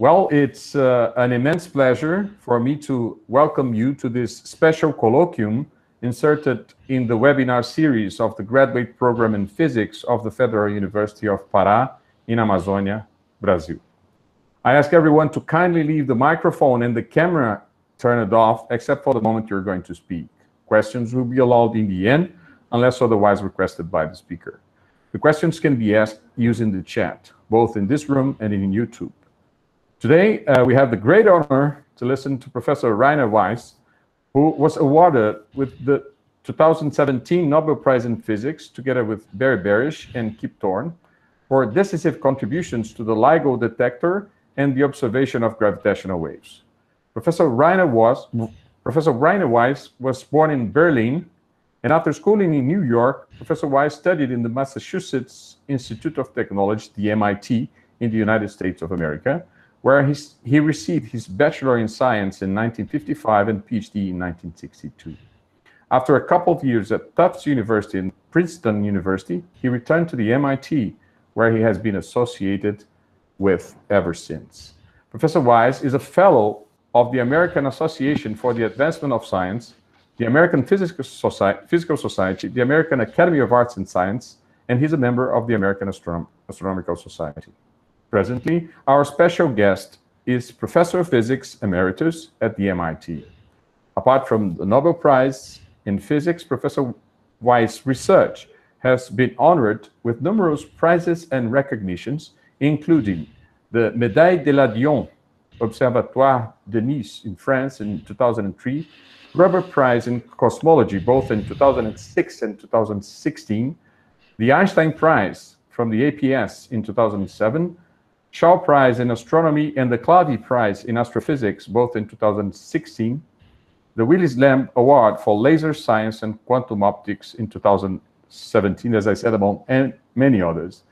Well, it's uh, an immense pleasure for me to welcome you to this special colloquium inserted in the webinar series of the graduate program in physics of the Federal University of Pará in Amazonia, Brazil. I ask everyone to kindly leave the microphone and the camera turned off, except for the moment you're going to speak. Questions will be allowed in the end, unless otherwise requested by the speaker. The questions can be asked using the chat, both in this room and in YouTube. Today, uh, we have the great honor to listen to Professor Rainer Weiss, who was awarded with the 2017 Nobel Prize in Physics, together with Barry Barish and Kip Thorne, for decisive contributions to the LIGO detector and the observation of gravitational waves. Professor Rainer was Professor Rainer Weiss was born in Berlin, and after schooling in New York, Professor Weiss studied in the Massachusetts Institute of Technology, the MIT, in the United States of America, where he, he received his Bachelor in Science in 1955 and PhD in 1962. After a couple of years at Tufts University and Princeton University, he returned to the MIT, where he has been associated with ever since. Professor Weiss is a fellow of the American Association for the Advancement of Science, the American Physical Society, Physical Society the American Academy of Arts and Science, and he's a member of the American Astronomical Society. Presently, our special guest is Professor of Physics Emeritus at the MIT. Apart from the Nobel Prize in Physics, Professor Weiss' research has been honored with numerous prizes and recognitions, including the Médaille de l'Adion Observatoire de Nice in France in 2003, Gruber Prize in Cosmology both in 2006 and 2016, the Einstein Prize from the APS in 2007, Shaw Prize in Astronomy and the Kavli Prize in Astrophysics, both in 2016, the Willis Lamb Award for Laser Science and Quantum Optics in 2017, as I said, among and many others.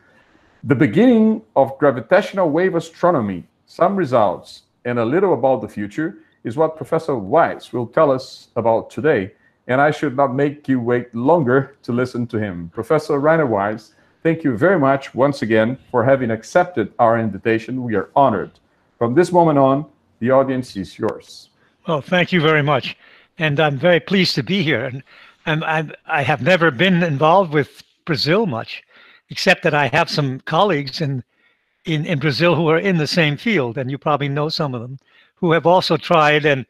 The beginning of gravitational wave astronomy, some results, and a little about the future is what Professor Weiss will tell us about today, and I should not make you wait longer to listen to him. Professor Rainer Weiss, Thank you very much once again for having accepted our invitation. We are honored. From this moment on, the audience is yours. Well, thank you very much. And I'm very pleased to be here. And, and I, I have never been involved with Brazil much, except that I have some colleagues in, in, in Brazil who are in the same field, and you probably know some of them, who have also tried and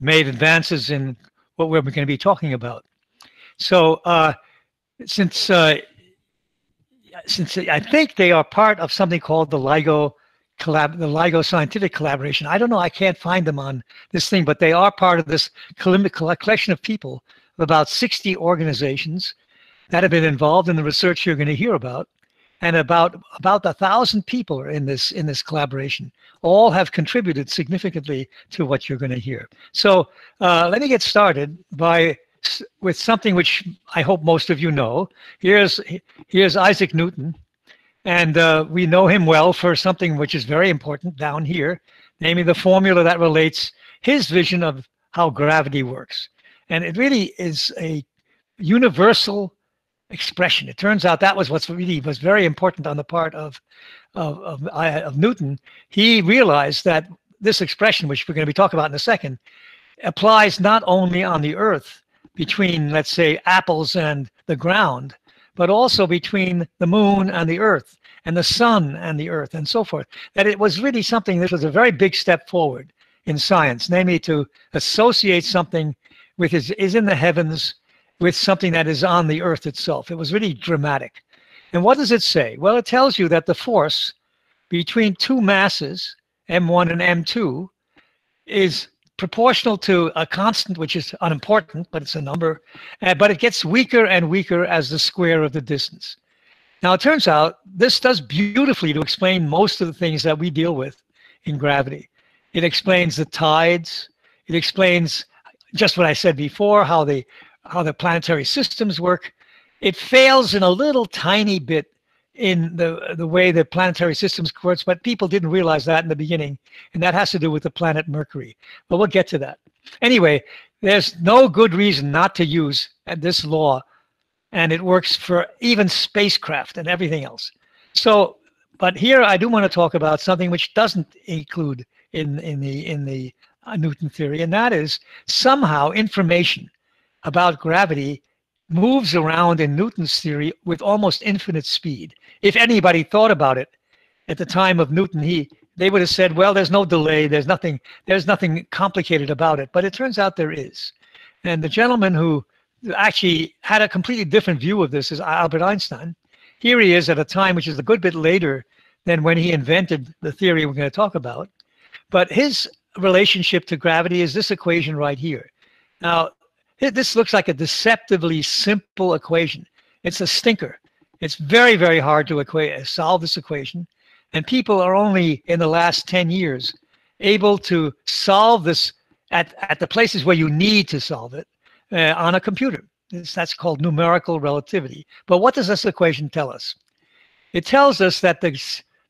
made advances in what we're going to be talking about. So uh, since uh, since I think they are part of something called the LIGO collab, the LIGO scientific collaboration. I don't know. I can't find them on this thing, but they are part of this collection of people of about 60 organizations that have been involved in the research you're going to hear about, and about about a thousand people are in this in this collaboration. All have contributed significantly to what you're going to hear. So uh, let me get started by with something which I hope most of you know. Here's here's Isaac Newton, and uh, we know him well for something which is very important down here, namely the formula that relates his vision of how gravity works. And it really is a universal expression. It turns out that was what's really was very important on the part of of, of, of Newton. He realized that this expression, which we're going to be talking about in a second, applies not only on the Earth, between, let's say, apples and the ground, but also between the moon and the earth and the sun and the earth and so forth. That it was really something that was a very big step forward in science, namely to associate something with is, is in the heavens with something that is on the earth itself. It was really dramatic. And what does it say? Well, it tells you that the force between two masses, m1 and m2, is proportional to a constant, which is unimportant, but it's a number, uh, but it gets weaker and weaker as the square of the distance. Now, it turns out this does beautifully to explain most of the things that we deal with in gravity. It explains the tides. It explains just what I said before, how the how the planetary systems work. It fails in a little tiny bit in the the way the planetary systems works, but people didn't realize that in the beginning, and that has to do with the planet Mercury. But we'll get to that. Anyway, there's no good reason not to use this law, and it works for even spacecraft and everything else. So but here I do want to talk about something which doesn't include in in the in the uh, Newton theory, and that is somehow information about gravity moves around in Newton's theory with almost infinite speed. If anybody thought about it at the time of Newton, he they would have said, well, there's no delay, there's nothing, there's nothing complicated about it. But it turns out there is. And the gentleman who actually had a completely different view of this is Albert Einstein. Here he is at a time which is a good bit later than when he invented the theory we're going to talk about. But his relationship to gravity is this equation right here. Now, this looks like a deceptively simple equation. It's a stinker. It's very, very hard to solve this equation. And people are only in the last 10 years able to solve this at, at the places where you need to solve it uh, on a computer. It's, that's called numerical relativity. But what does this equation tell us? It tells us that the,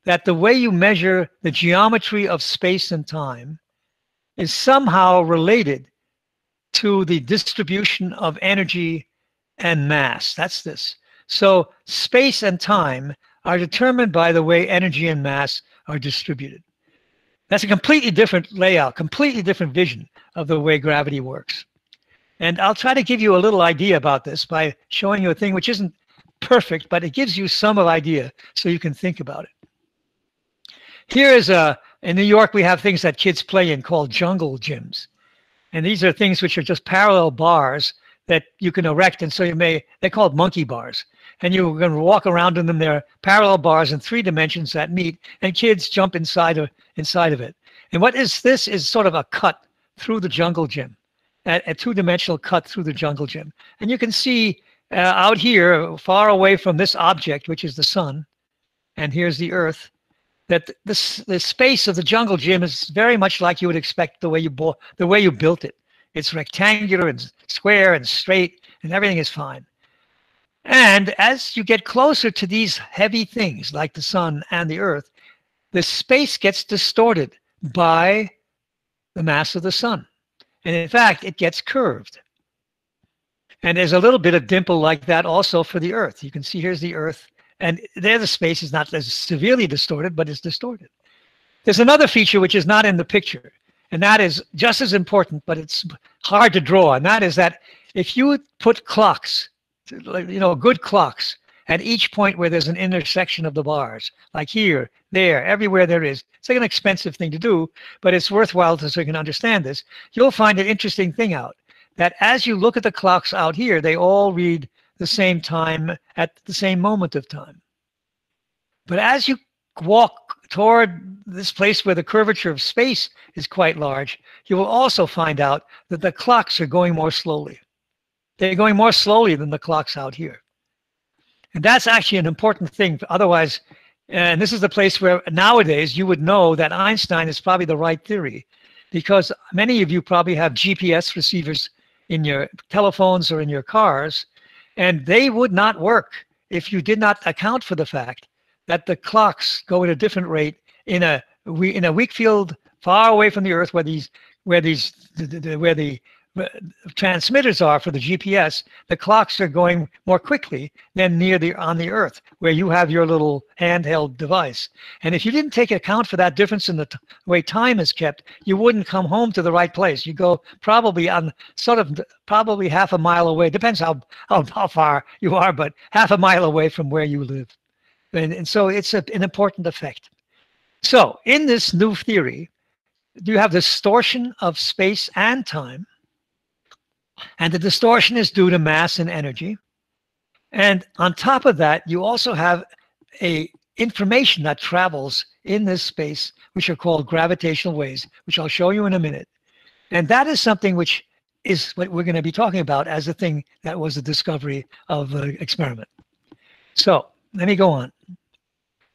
that the way you measure the geometry of space and time is somehow related to the distribution of energy and mass. That's this. So space and time are determined by the way energy and mass are distributed. That's a completely different layout, completely different vision of the way gravity works. And I'll try to give you a little idea about this by showing you a thing which isn't perfect, but it gives you some of idea so you can think about it. Here is a, in New York, we have things that kids play in called jungle gyms. And these are things which are just parallel bars that you can erect. And so you may, they're called monkey bars. And you're going to walk around in them. They're parallel bars in three dimensions that meet, and kids jump inside of, inside of it. And what is this is sort of a cut through the jungle gym, a, a two-dimensional cut through the jungle gym. And you can see uh, out here, far away from this object, which is the sun, and here's the earth, that this the space of the jungle gym is very much like you would expect the way you the way you built it. It's rectangular and square and straight, and everything is fine. And as you get closer to these heavy things like the sun and the earth, the space gets distorted by the mass of the sun. And in fact, it gets curved. And there's a little bit of dimple like that also for the earth. You can see here's the earth and there the space is not as severely distorted, but it's distorted. There's another feature which is not in the picture, and that is just as important, but it's hard to draw. And that is that if you put clocks, you know, good clocks, at each point where there's an intersection of the bars, like here, there, everywhere there is. It's like an expensive thing to do, but it's worthwhile to, so you can understand this. You'll find an interesting thing out, that as you look at the clocks out here, they all read the same time at the same moment of time. But as you walk toward this place where the curvature of space is quite large, you will also find out that the clocks are going more slowly. They're going more slowly than the clocks out here. And that's actually an important thing. Otherwise, and this is the place where nowadays you would know that Einstein is probably the right theory because many of you probably have GPS receivers in your telephones or in your cars and they would not work if you did not account for the fact that the clocks go at a different rate in a in a weak field far away from the Earth, where these where these where the transmitters are for the GPS, the clocks are going more quickly than near the on the Earth, where you have your little handheld device. And if you didn't take account for that difference in the way time is kept, you wouldn't come home to the right place. You go probably on sort of probably half a mile away. Depends how how, how far you are, but half a mile away from where you live. And, and so it's a, an important effect. So in this new theory, you have distortion of space and time and the distortion is due to mass and energy. And on top of that, you also have a information that travels in this space, which are called gravitational waves, which I'll show you in a minute. And that is something which is what we're going to be talking about as the thing that was the discovery of the experiment. So let me go on.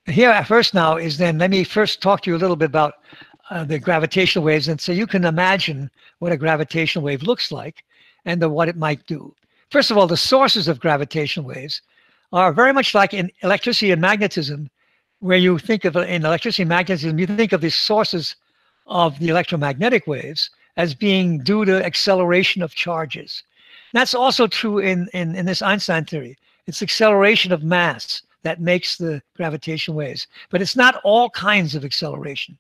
Here first now is then, let me first talk to you a little bit about uh, the gravitational waves. And so you can imagine what a gravitational wave looks like and the, what it might do. First of all, the sources of gravitational waves are very much like in electricity and magnetism, where you think of in electricity and magnetism, you think of the sources of the electromagnetic waves as being due to acceleration of charges. that's also true in, in, in this Einstein theory. It's acceleration of mass that makes the gravitational waves. But it's not all kinds of acceleration,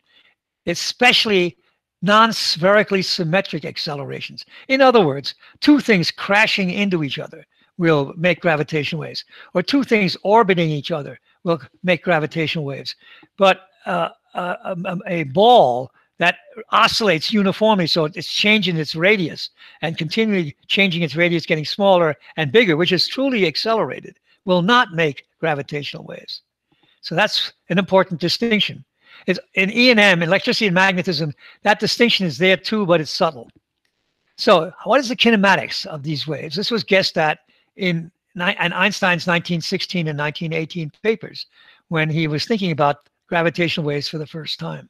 especially non-spherically symmetric accelerations. In other words, two things crashing into each other will make gravitational waves, or two things orbiting each other will make gravitational waves. But uh, uh, um, um, a ball that oscillates uniformly, so it's changing its radius and continually changing its radius, getting smaller and bigger, which is truly accelerated, will not make gravitational waves. So that's an important distinction. It's, in E&M, electricity and magnetism, that distinction is there too, but it's subtle. So what is the kinematics of these waves? This was guessed at in, in Einstein's 1916 and 1918 papers when he was thinking about gravitational waves for the first time.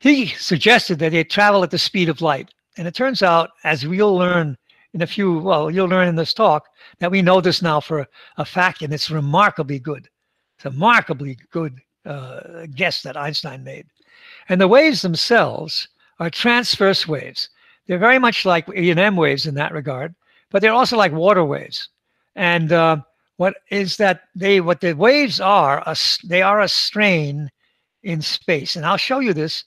He suggested that they travel at the speed of light. And it turns out, as we'll learn in a few, well, you'll learn in this talk, that we know this now for a fact, and it's remarkably good. It's remarkably good uh, guess that Einstein made. And the waves themselves are transverse waves. They're very much like E&M waves in that regard, but they're also like water waves. And uh, what is that they what the waves are a, they are a strain in space and i'll show you this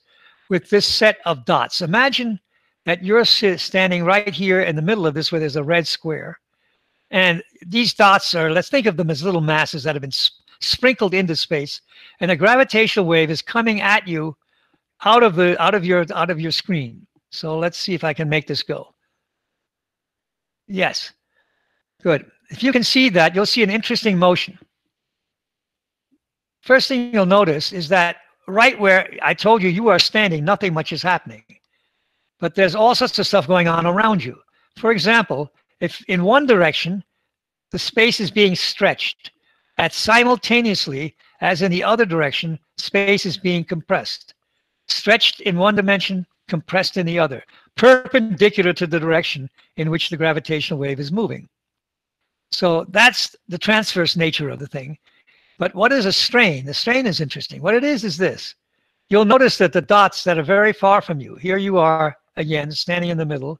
with this set of dots imagine that you're standing right here in the middle of this where there's a red square. And these dots are let's think of them as little masses that have been sp sprinkled into space. And a gravitational wave is coming at you out of the out of your out of your screen. So let's see if i can make this go. Yes. Good. If you can see that, you'll see an interesting motion. First thing you'll notice is that right where I told you you are standing, nothing much is happening. But there's all sorts of stuff going on around you. For example, if in one direction, the space is being stretched, at simultaneously as in the other direction, space is being compressed. Stretched in one dimension, compressed in the other, perpendicular to the direction in which the gravitational wave is moving. So that's the transverse nature of the thing. But what is a strain? The strain is interesting. What it is is this. You'll notice that the dots that are very far from you, here you are again standing in the middle,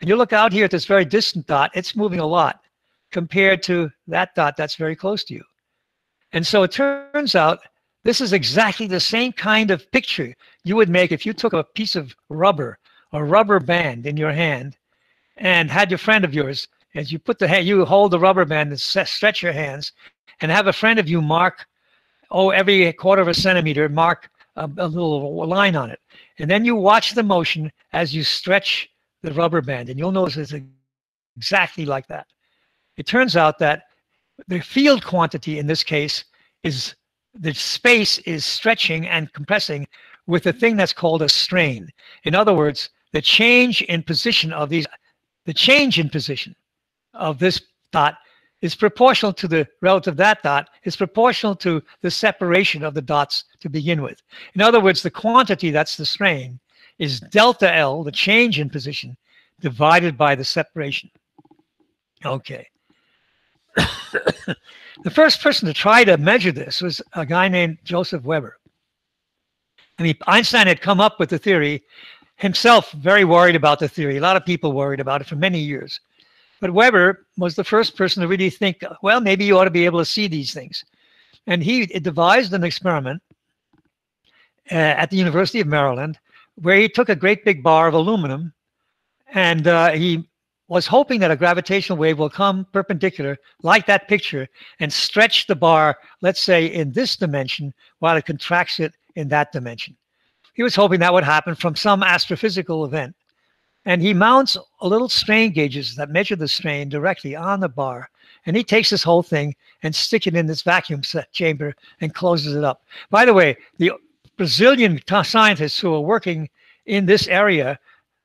and you look out here at this very distant dot, it's moving a lot compared to that dot that's very close to you. And so it turns out this is exactly the same kind of picture you would make if you took a piece of rubber, a rubber band in your hand, and had your friend of yours as you put the hand, you hold the rubber band and stretch your hands and have a friend of you mark, oh, every quarter of a centimeter, mark a, a little line on it. And then you watch the motion as you stretch the rubber band and you'll notice it's exactly like that. It turns out that the field quantity in this case is the space is stretching and compressing with a thing that's called a strain. In other words, the change in position of these, the change in position of this dot is proportional to the relative that dot is proportional to the separation of the dots to begin with. In other words, the quantity, that's the strain, is delta L, the change in position, divided by the separation. Okay. the first person to try to measure this was a guy named Joseph Weber. I mean, Einstein had come up with the theory himself, very worried about the theory. A lot of people worried about it for many years. But Weber was the first person to really think, well, maybe you ought to be able to see these things. And he devised an experiment uh, at the University of Maryland where he took a great big bar of aluminum and uh, he was hoping that a gravitational wave will come perpendicular like that picture and stretch the bar, let's say in this dimension, while it contracts it in that dimension. He was hoping that would happen from some astrophysical event. And he mounts a little strain gauges that measure the strain directly on the bar. And he takes this whole thing and stick it in this vacuum chamber and closes it up. By the way, the Brazilian scientists who are working in this area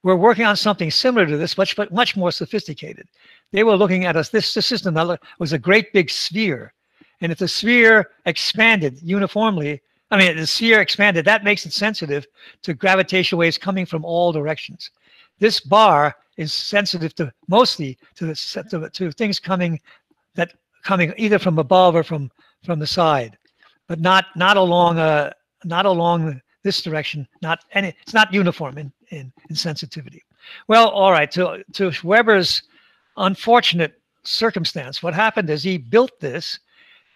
were working on something similar to this, much but much more sophisticated. They were looking at us. This, this system was a great big sphere, and if the sphere expanded uniformly, I mean, the sphere expanded, that makes it sensitive to gravitational waves coming from all directions. This bar is sensitive to mostly to the to, to things coming that coming either from above or from from the side, but not not along a uh, not along this direction. Not any. It's not uniform in in, in sensitivity. Well, all right. To to Weber's unfortunate circumstance, what happened is he built this,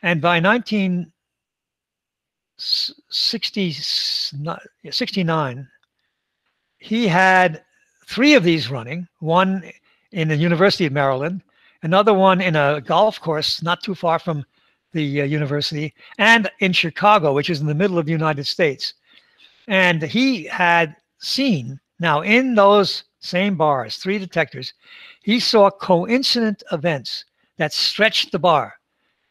And by 1969, he had three of these running, one in the University of Maryland, another one in a golf course not too far from the uh, university, and in Chicago, which is in the middle of the United States. And he had seen now in those same bars, three detectors, he saw coincident events that stretched the bar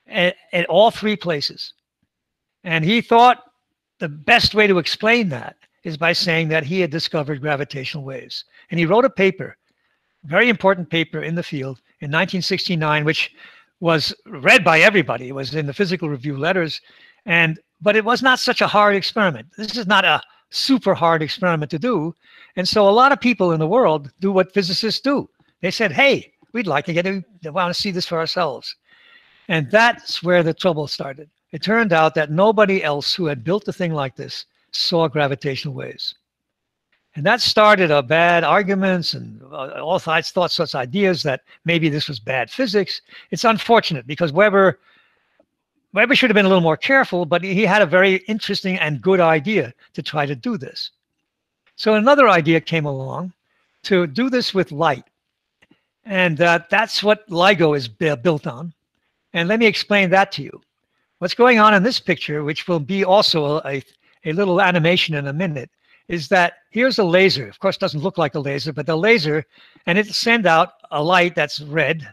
at, at all three places. And he thought the best way to explain that is by saying that he had discovered gravitational waves. And he wrote a paper, very important paper in the field in 1969, which was read by everybody. It was in the physical review letters. And but it was not such a hard experiment. This is not a super hard experiment to do. And so a lot of people in the world do what physicists do. They said, hey, we'd like to get to want to see this for ourselves. And that's where the trouble started. It turned out that nobody else who had built a thing like this saw gravitational waves. And that started a bad arguments and uh, all sides thought such ideas that maybe this was bad physics. It's unfortunate because Weber Weber should have been a little more careful, but he had a very interesting and good idea to try to do this. So another idea came along to do this with light. And uh, that's what LIGO is built on. And let me explain that to you. What's going on in this picture, which will be also a, a little animation in a minute, is that here's a laser. Of course, doesn't look like a laser, but the laser, and it send out a light that's red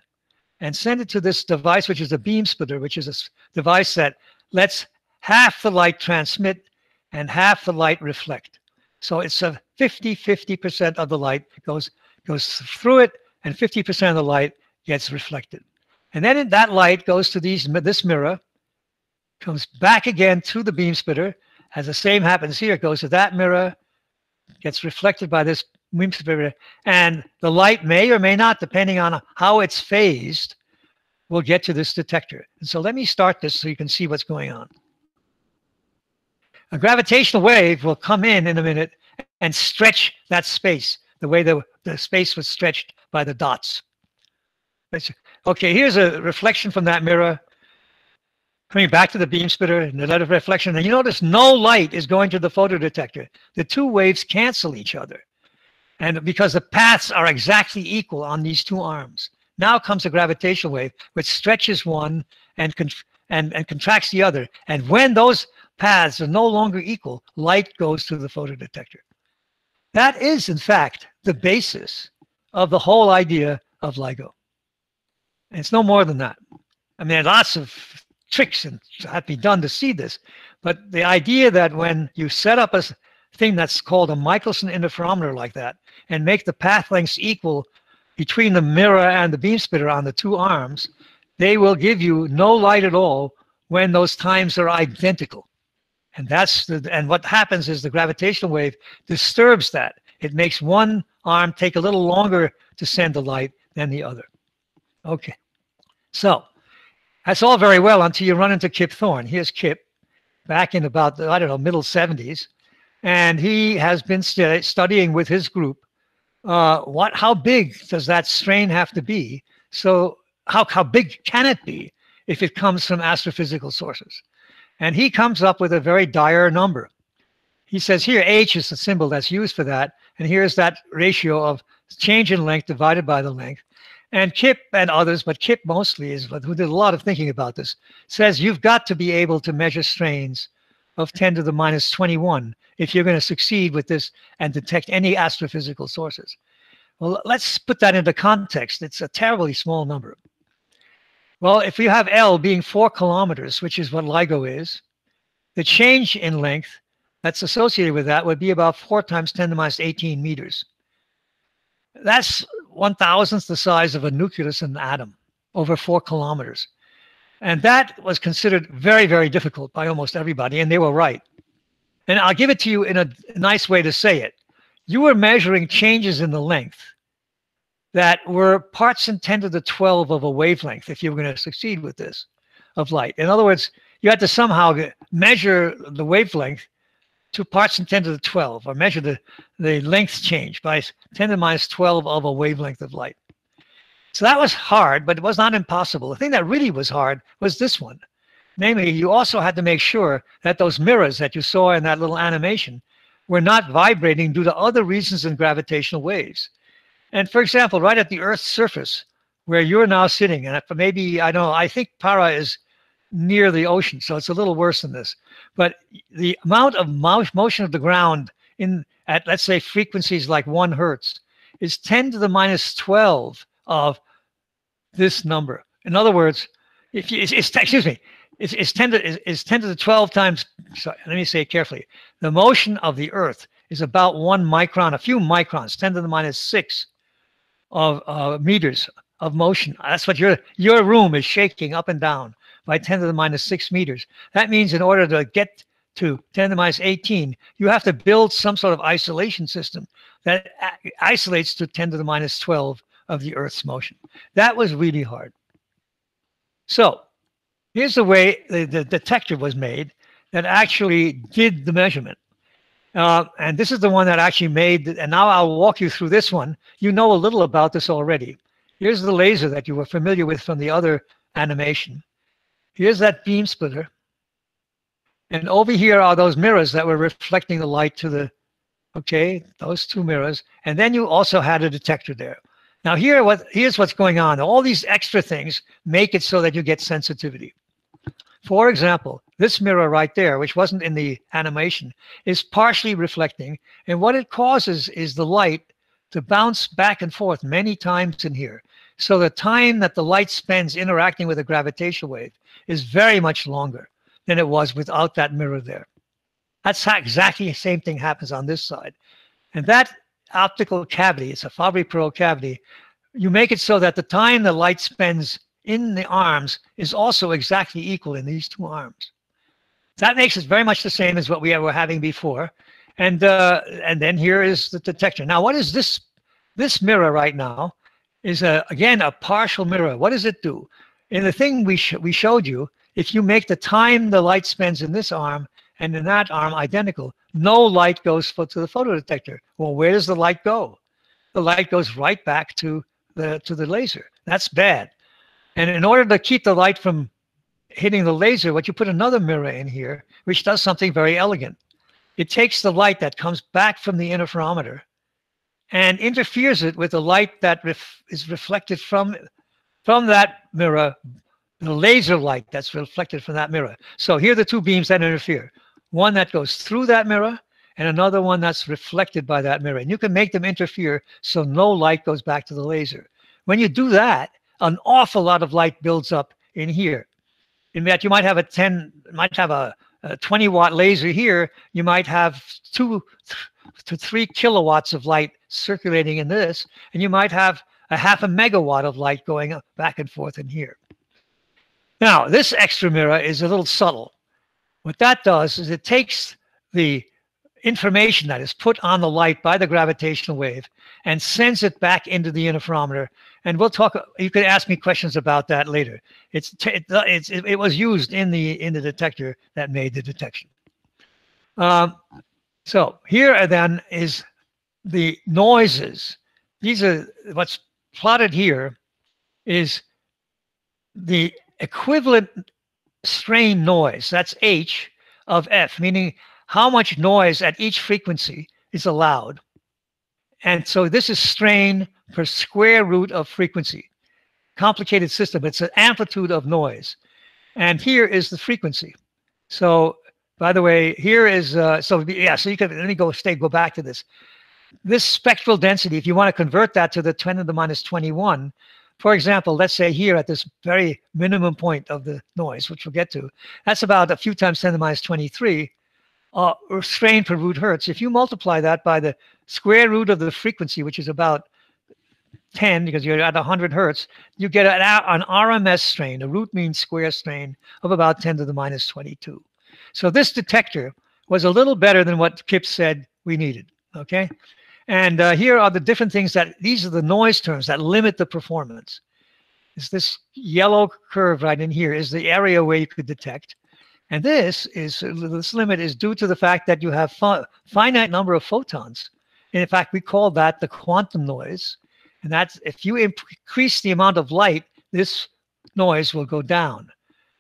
and send it to this device, which is a beam splitter, which is a device that lets half the light transmit and half the light reflect. So it's a 50, 50% of the light goes, goes through it and 50% of the light gets reflected. And then that light goes to these, this mirror, comes back again to the beam splitter, as the same happens here, it goes to that mirror, gets reflected by this mirror, and the light may or may not, depending on how it's phased, will get to this detector. And so let me start this so you can see what's going on. A gravitational wave will come in in a minute and stretch that space the way the, the space was stretched by the dots. Okay, here's a reflection from that mirror coming back to the beam splitter and the light of reflection. And you notice no light is going to the photodetector. The two waves cancel each other. And because the paths are exactly equal on these two arms. Now comes a gravitational wave, which stretches one and, and, and contracts the other. And when those paths are no longer equal, light goes to the photodetector. That is, in fact, the basis of the whole idea of LIGO. And it's no more than that. I mean, lots of tricks and have to be done to see this. But the idea that when you set up a thing that's called a Michelson interferometer like that and make the path lengths equal between the mirror and the beam splitter on the two arms, they will give you no light at all when those times are identical. And that's the, and what happens is the gravitational wave disturbs that. It makes one arm take a little longer to send the light than the other. Okay. So that's all very well until you run into Kip Thorne. Here's Kip back in about, the, I don't know, middle 70s. And he has been st studying with his group uh, what, how big does that strain have to be? So how, how big can it be if it comes from astrophysical sources? And he comes up with a very dire number. He says here, H is the symbol that's used for that. And here's that ratio of change in length divided by the length. And Kip and others, but Kip mostly is who did a lot of thinking about this, says you've got to be able to measure strains of 10 to the minus 21 if you're going to succeed with this and detect any astrophysical sources. Well, let's put that into context. It's a terribly small number. Well, if we have L being four kilometers, which is what LIGO is, the change in length that's associated with that would be about four times 10 to the minus 18 meters. That's one thousandth the size of a nucleus in an atom, over four kilometers. And that was considered very, very difficult by almost everybody, and they were right. And I'll give it to you in a nice way to say it. You were measuring changes in the length that were parts in 10 to the 12 of a wavelength if you were going to succeed with this of light. In other words, you had to somehow measure the wavelength to parts in 10 to the 12 or measure the, the length change by 10 to the minus 12 of a wavelength of light. So that was hard, but it was not impossible. The thing that really was hard was this one. Namely, you also had to make sure that those mirrors that you saw in that little animation were not vibrating due to other reasons than gravitational waves. And for example, right at the Earth's surface, where you're now sitting, and maybe, I don't know, I think Pará is near the ocean, so it's a little worse than this. But the amount of motion of the ground in at, let's say, frequencies like one hertz is 10 to the minus 12 of this number. In other words, if you, it's, it's excuse me, it's, it's 10 to it's 10 to the 12 times. Sorry, let me say it carefully. The motion of the Earth is about one micron, a few microns, 10 to the minus six of uh, meters of motion. That's what your your room is shaking up and down by 10 to the minus six meters. That means in order to get to 10 to the minus 18, you have to build some sort of isolation system that isolates to 10 to the minus 12 of the Earth's motion. That was really hard. So here's the way the, the detector was made that actually did the measurement. Uh, and this is the one that actually made, and now I'll walk you through this one. You know a little about this already. Here's the laser that you were familiar with from the other animation. Here's that beam splitter. And over here are those mirrors that were reflecting the light to the, okay, those two mirrors. And then you also had a detector there. Now here, what here's what's going on. All these extra things make it so that you get sensitivity. For example, this mirror right there, which wasn't in the animation, is partially reflecting. And what it causes is the light to bounce back and forth many times in here. So the time that the light spends interacting with a gravitational wave is very much longer than it was without that mirror there. That's exactly the same thing happens on this side. And that optical cavity, it's a Fabry-Perot cavity, you make it so that the time the light spends in the arms is also exactly equal in these two arms. That makes it very much the same as what we were having before. And uh, and then here is the detector. Now, what is this? This mirror right now is a again a partial mirror. What does it do? In the thing we sh we showed you, if you make the time the light spends in this arm and in that arm identical, no light goes to the photodetector. Well, where does the light go? The light goes right back to the to the laser. That's bad. And in order to keep the light from hitting the laser, what you put another mirror in here, which does something very elegant. It takes the light that comes back from the interferometer and interferes it with the light that ref is reflected from from that mirror the laser light that's reflected from that mirror. So here are the two beams that interfere. One that goes through that mirror and another one that's reflected by that mirror. And you can make them interfere so no light goes back to the laser. When you do that, an awful lot of light builds up in here. In that you might have a 10, might have a, a 20 watt laser here, you might have two to three kilowatts of light circulating in this, and you might have a half a megawatt of light going back and forth in here. Now, this extra mirror is a little subtle. What that does is it takes the information that is put on the light by the gravitational wave and sends it back into the interferometer. And we'll talk, you could ask me questions about that later. It's, it, it's, it was used in the, in the detector that made the detection. Um, so here then is the noises. These are what's plotted here is the equivalent strain noise, that's H of F, meaning how much noise at each frequency is allowed. And so this is strain per square root of frequency. Complicated system, it's an amplitude of noise. And here is the frequency. So by the way, here is, uh, so yeah, so you can, let me go stay, go back to this. This spectral density, if you want to convert that to the 10 to the minus 21, for example, let's say here at this very minimum point of the noise, which we'll get to, that's about a few times 10 to the minus 23 uh, strain per root hertz. If you multiply that by the square root of the frequency, which is about 10 because you're at 100 hertz, you get an, an RMS strain, a root mean square strain of about 10 to the minus 22. So this detector was a little better than what Kip said we needed, okay? And uh, here are the different things that, these are the noise terms that limit the performance. Is this yellow curve right in here is the area where you could detect. And this is, this limit is due to the fact that you have fi finite number of photons. And in fact, we call that the quantum noise. And that's, if you increase the amount of light, this noise will go down.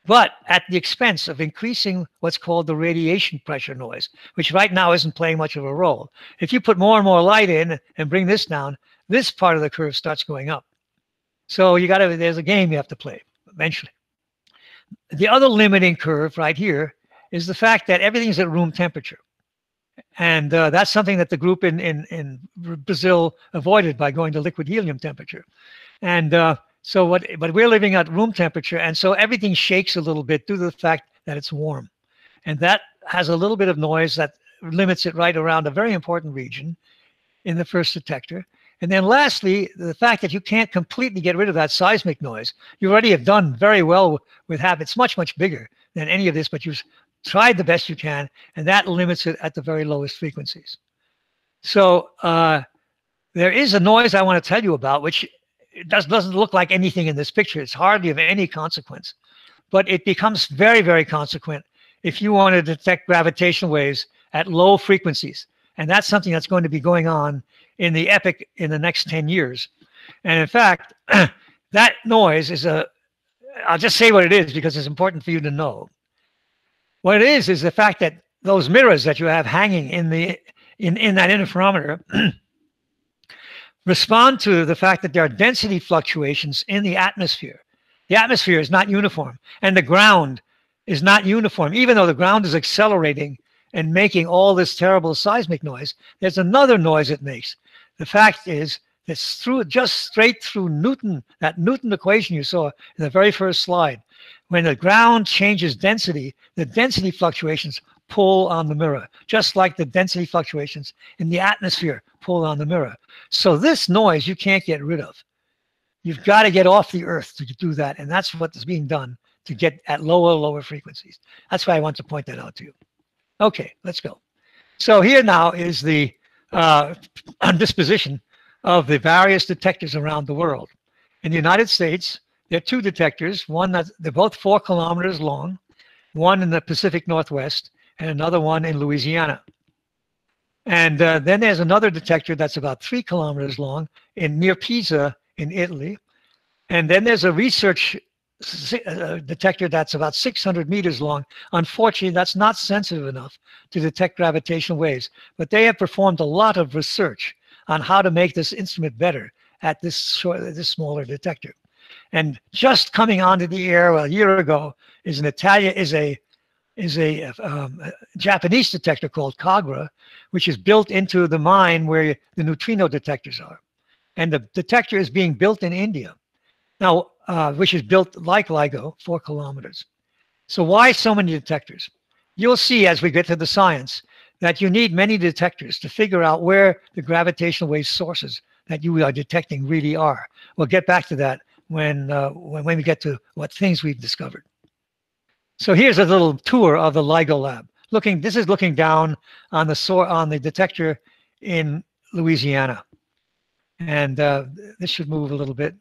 but at the expense of increasing what's called the radiation pressure noise, which right now isn't playing much of a role. If you put more and more light in and bring this down, this part of the curve starts going up. So you got to, there's a game you have to play eventually. The other limiting curve right here is the fact that everything's at room temperature. And uh, that's something that the group in, in, in Brazil avoided by going to liquid helium temperature. And uh, so what, but we're living at room temperature. And so everything shakes a little bit due to the fact that it's warm. And that has a little bit of noise that limits it right around a very important region in the first detector. And then lastly, the fact that you can't completely get rid of that seismic noise. You already have done very well with HAB. It's much, much bigger than any of this, but you've tried the best you can, and that limits it at the very lowest frequencies. So uh, there is a noise I want to tell you about, which does, doesn't look like anything in this picture. It's hardly of any consequence, but it becomes very, very consequent if you want to detect gravitational waves at low frequencies. And that's something that's going to be going on in the EPIC in the next 10 years. And in fact, that noise is a, I'll just say what it is because it's important for you to know. What it is is the fact that those mirrors that you have hanging in the in, in that interferometer respond to the fact that there are density fluctuations in the atmosphere. The atmosphere is not uniform and the ground is not uniform. Even though the ground is accelerating and making all this terrible seismic noise, there's another noise it makes. The fact is that through just straight through Newton, that Newton equation you saw in the very first slide, when the ground changes density, the density fluctuations pull on the mirror, just like the density fluctuations in the atmosphere pull on the mirror. So this noise you can't get rid of. You've got to get off the earth to do that. And that's what is being done to get at lower, lower frequencies. That's why I want to point that out to you. Okay, let's go. So here now is the uh, disposition of the various detectors around the world. In the United States, there are two detectors, one that they're both four kilometers long, one in the Pacific Northwest and another one in Louisiana. And uh, then there's another detector that's about three kilometers long in near Pisa in Italy. And then there's a research uh, detector that's about 600 meters long. Unfortunately, that's not sensitive enough to detect gravitational waves, but they have performed a lot of research on how to make this instrument better at this short, this smaller detector. And just coming onto the air a year ago is an Italian is a is a, um, a Japanese detector called Kagra, which is built into the mine where the neutrino detectors are, and the detector is being built in India. Now, uh, which is built like LIGO, four kilometers. So why so many detectors? You'll see as we get to the science that you need many detectors to figure out where the gravitational wave sources that you are detecting really are. We'll get back to that when, uh, when, when we get to what things we've discovered. So here's a little tour of the LIGO lab. Looking, this is looking down on the sor on the detector in Louisiana. And uh, this should move a little bit.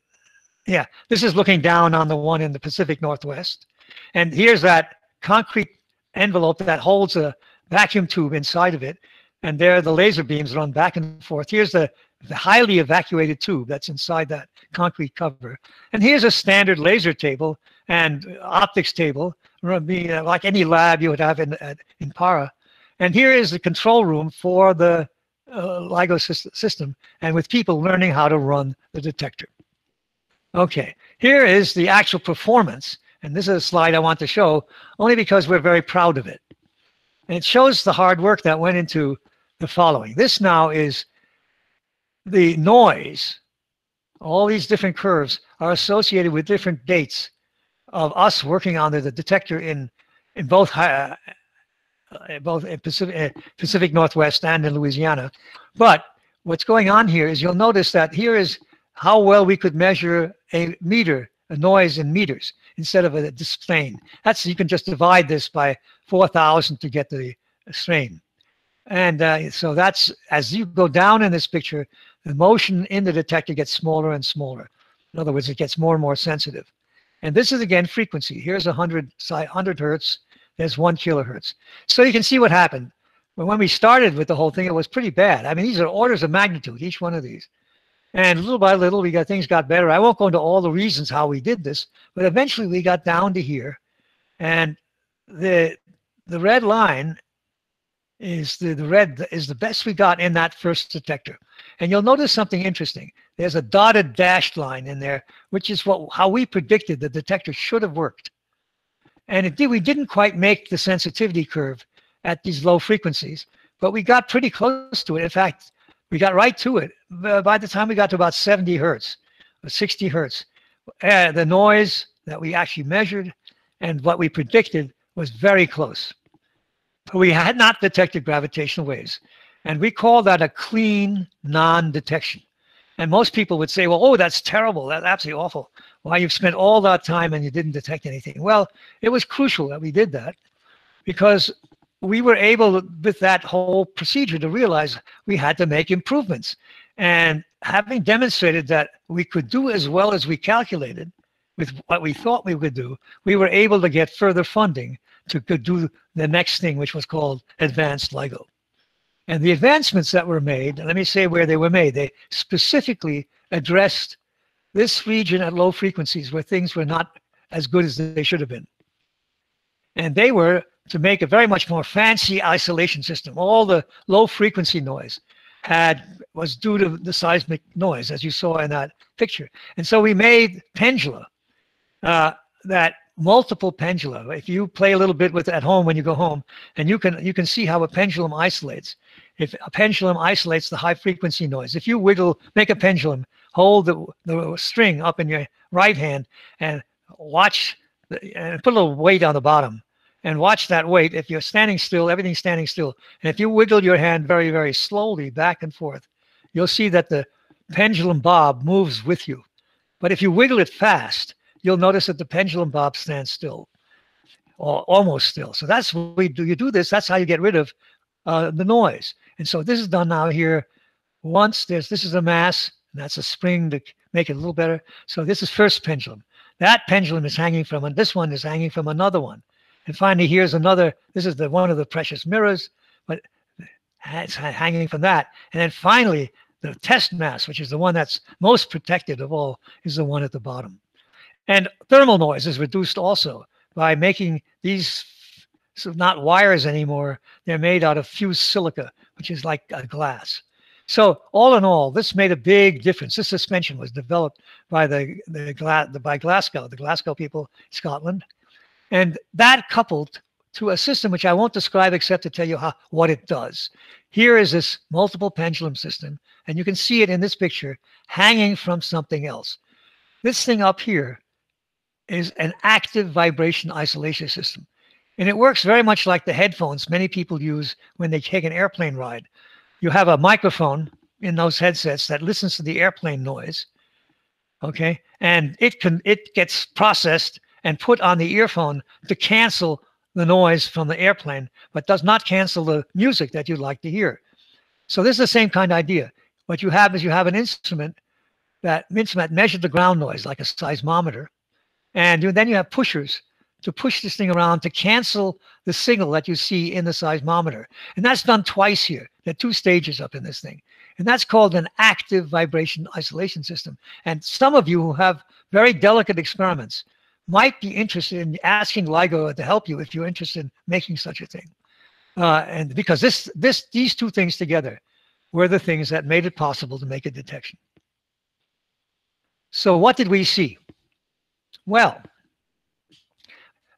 Yeah, this is looking down on the one in the Pacific Northwest. And here's that concrete envelope that holds a vacuum tube inside of it. And there the laser beams run back and forth. Here's the, the highly evacuated tube that's inside that concrete cover. And here's a standard laser table and optics table, like any lab you would have in, in Pará. And here is the control room for the uh, LIGO system and with people learning how to run the detector. Okay, here is the actual performance. And this is a slide I want to show only because we're very proud of it. And it shows the hard work that went into the following. This now is the noise. All these different curves are associated with different dates of us working on the, the detector in in both uh, both in Pacific, uh, Pacific Northwest and in Louisiana. But what's going on here is you'll notice that here is how well we could measure a meter, a noise in meters instead of a strain. That's you can just divide this by 4,000 to get the strain. And uh, so that's as you go down in this picture, the motion in the detector gets smaller and smaller. In other words, it gets more and more sensitive. And this is again frequency. Here's 100, 100 hertz. There's one kilohertz. So you can see what happened. When we started with the whole thing, it was pretty bad. I mean, these are orders of magnitude, each one of these. And little by little, we got things got better. I won't go into all the reasons how we did this, but eventually we got down to here. And the the red line is the, the red is the best we got in that first detector. And you'll notice something interesting. There's a dotted dashed line in there, which is what how we predicted the detector should have worked. And it did, we didn't quite make the sensitivity curve at these low frequencies, but we got pretty close to it. In fact, we got right to it. By the time we got to about 70 hertz, or 60 hertz, uh, the noise that we actually measured and what we predicted was very close. But we had not detected gravitational waves. And we call that a clean non-detection. And most people would say, well, oh, that's terrible. That's absolutely awful. Why you've spent all that time and you didn't detect anything. Well, it was crucial that we did that because we were able with that whole procedure to realize we had to make improvements. And having demonstrated that we could do as well as we calculated with what we thought we would do, we were able to get further funding to do the next thing, which was called advanced LIGO. And the advancements that were made, let me say where they were made, they specifically addressed this region at low frequencies where things were not as good as they should have been. And they were to make a very much more fancy isolation system. All the low frequency noise had was due to the seismic noise, as you saw in that picture. And so we made pendula uh, that multiple pendula. If you play a little bit with at home when you go home, and you can you can see how a pendulum isolates. If a pendulum isolates the high frequency noise, if you wiggle, make a pendulum, hold the, the string up in your right hand and watch the, and put a little weight on the bottom and watch that weight. If you're standing still, everything's standing still. And if you wiggle your hand very, very slowly back and forth, you'll see that the pendulum bob moves with you. But if you wiggle it fast, you'll notice that the pendulum bob stands still or almost still. So that's what we do. You do this, that's how you get rid of uh, the noise. And so this is done now here. Once there's, this is a mass, and that's a spring to make it a little better. So this is first pendulum. That pendulum is hanging from, and this one is hanging from another one. And finally, here's another, this is the one of the precious mirrors, but it's hanging from that. And then finally, the test mass, which is the one that's most protected of all, is the one at the bottom. And thermal noise is reduced also by making these so not wires anymore. They're made out of fused silica, which is like a glass. So all in all, this made a big difference. This suspension was developed by the, the, the by Glasgow, the Glasgow people, Scotland, and that coupled to a system which I won't describe except to tell you how what it does. Here is this multiple pendulum system, and you can see it in this picture hanging from something else. This thing up here is an active vibration isolation system. And it works very much like the headphones many people use when they take an airplane ride. You have a microphone in those headsets that listens to the airplane noise. Okay. And it can it gets processed and put on the earphone to cancel the noise from the airplane, but does not cancel the music that you'd like to hear. So this is the same kind of idea. What you have is you have an instrument that instrument measures the ground noise like a seismometer, and then you have pushers to push this thing around to cancel the signal that you see in the seismometer. And that's done twice here. There are two stages up in this thing. And that's called an active vibration isolation system. And some of you who have very delicate experiments might be interested in asking LIGO to help you if you're interested in making such a thing. Uh, and because this, this, these two things together were the things that made it possible to make a detection. So what did we see? Well,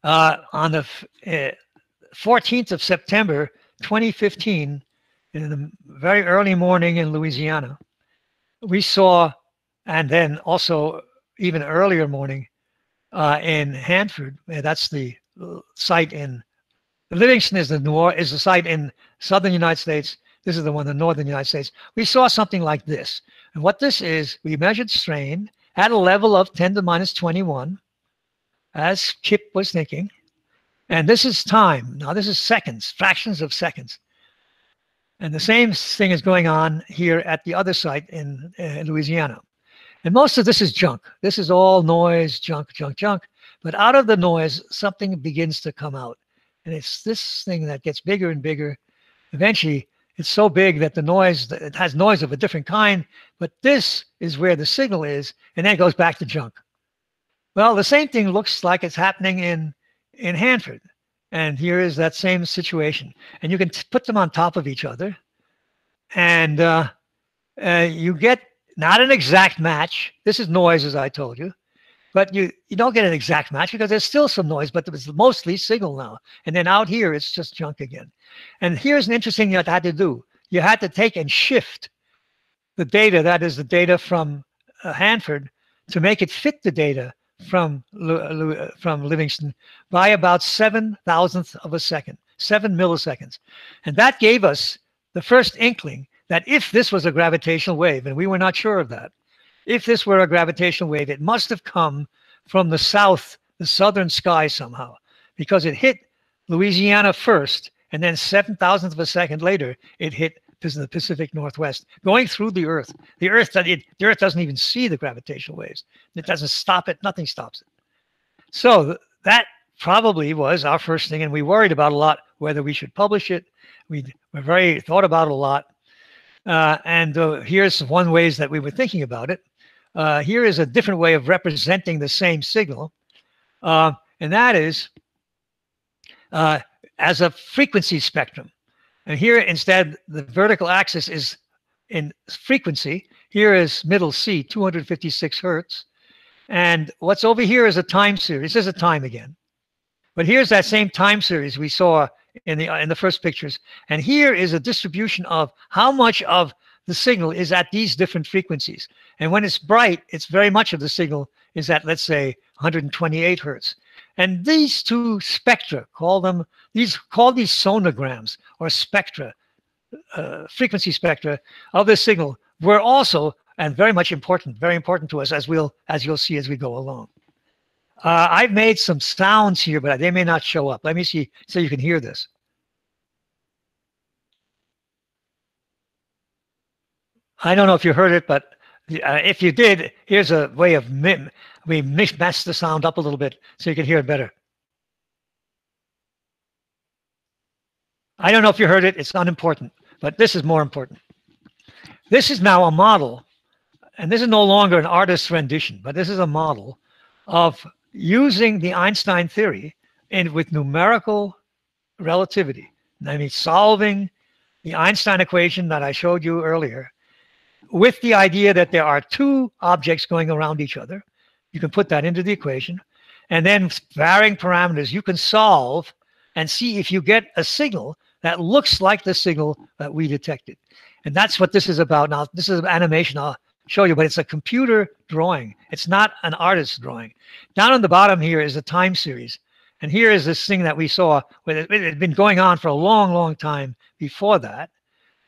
uh, on the uh, 14th of September 2015, in the very early morning in Louisiana, we saw, and then also even earlier morning uh, in Hanford, that's the site in Livingston is the is the site in southern United States. This is the one in the northern United States. We saw something like this. And what this is, we measured strain at a level of 10 to minus 21, as Kip was thinking. And this is time. Now, this is seconds, fractions of seconds. And the same thing is going on here at the other site in, in Louisiana. And most of this is junk. This is all noise, junk, junk, junk. But out of the noise, something begins to come out. And it's this thing that gets bigger and bigger. Eventually, it's so big that the noise it has noise of a different kind but this is where the signal is and then it goes back to junk well the same thing looks like it's happening in in Hanford. And here is that same situation. And you can put them on top of each other. And uh, uh, you get not an exact match. This is noise, as I told you. But you, you don't get an exact match because there's still some noise, but it's mostly signal now. And then out here, it's just junk again. And here's an interesting thing you had to do. You had to take and shift the data, that is the data from uh, Hanford, to make it fit the data from, from Livingston by about seven thousandths of a second, seven milliseconds. And that gave us the first inkling that if this was a gravitational wave, and we were not sure of that, if this were a gravitational wave, it must have come from the south, the southern sky somehow, because it hit Louisiana first, and then seven thousandths of a second later, it hit the Pacific Northwest, going through the Earth. The Earth, it, the Earth doesn't even see the gravitational waves. It doesn't stop it. Nothing stops it. So that probably was our first thing, and we worried about a lot whether we should publish it. We were very thought about a lot. Uh, and uh, here's one ways that we were thinking about it. Uh, here is a different way of representing the same signal, uh, and that is uh, as a frequency spectrum. And here instead, the vertical axis is in frequency. Here is middle C, 256 hertz. And what's over here is a time series. This is a time again. But here's that same time series we saw in the in the first pictures. And here is a distribution of how much of the signal is at these different frequencies. And when it's bright, it's very much of the signal is at, let's say, 128 hertz. And these two spectra, call them, these call these sonograms or spectra, uh, frequency spectra of the signal were also, and very much important, very important to us as we'll, as you'll see as we go along. Uh, I've made some sounds here, but they may not show up. Let me see so you can hear this. I don't know if you heard it, but uh, if you did, here's a way of mim we mess the sound up a little bit so you can hear it better. I don't know if you heard it. It's unimportant, but this is more important. This is now a model, and this is no longer an artist's rendition, but this is a model of using the Einstein theory in with numerical relativity. I mean, solving the Einstein equation that I showed you earlier with the idea that there are two objects going around each other. You can put that into the equation. And then varying parameters, you can solve and see if you get a signal that looks like the signal that we detected. And that's what this is about. Now, this is an animation I'll show you, but it's a computer drawing. It's not an artist's drawing. Down on the bottom here is a time series. And here is this thing that we saw. It had been going on for a long, long time before that.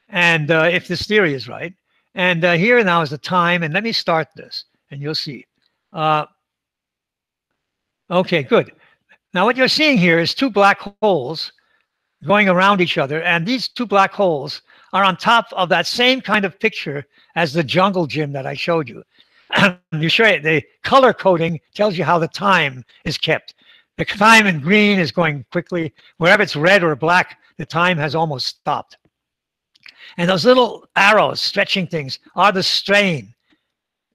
And uh, if this theory is right, and uh, here now is the time. And let me start this and you'll see. Uh, okay, good. Now what you're seeing here is two black holes going around each other. And these two black holes are on top of that same kind of picture as the jungle gym that I showed you. you show it, the color coding tells you how the time is kept. The time in green is going quickly. Wherever it's red or black, the time has almost stopped. And those little arrows stretching things are the strain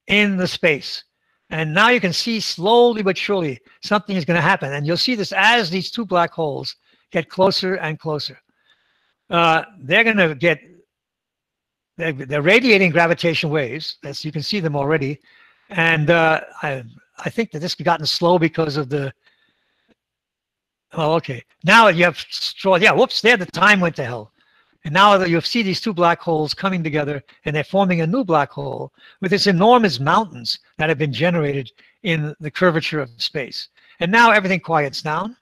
in the space. And now you can see slowly but surely something is going to happen. And you'll see this as these two black holes get closer and closer. Uh, they're going to get, they're, they're, radiating gravitation waves. As you can see them already. And uh, I, I think that this has gotten slow because of the, oh, okay. Now you have straw. Yeah, whoops, there the time went to hell. And now you see these two black holes coming together and they're forming a new black hole with its enormous mountains that have been generated in the curvature of space. And now everything quiets down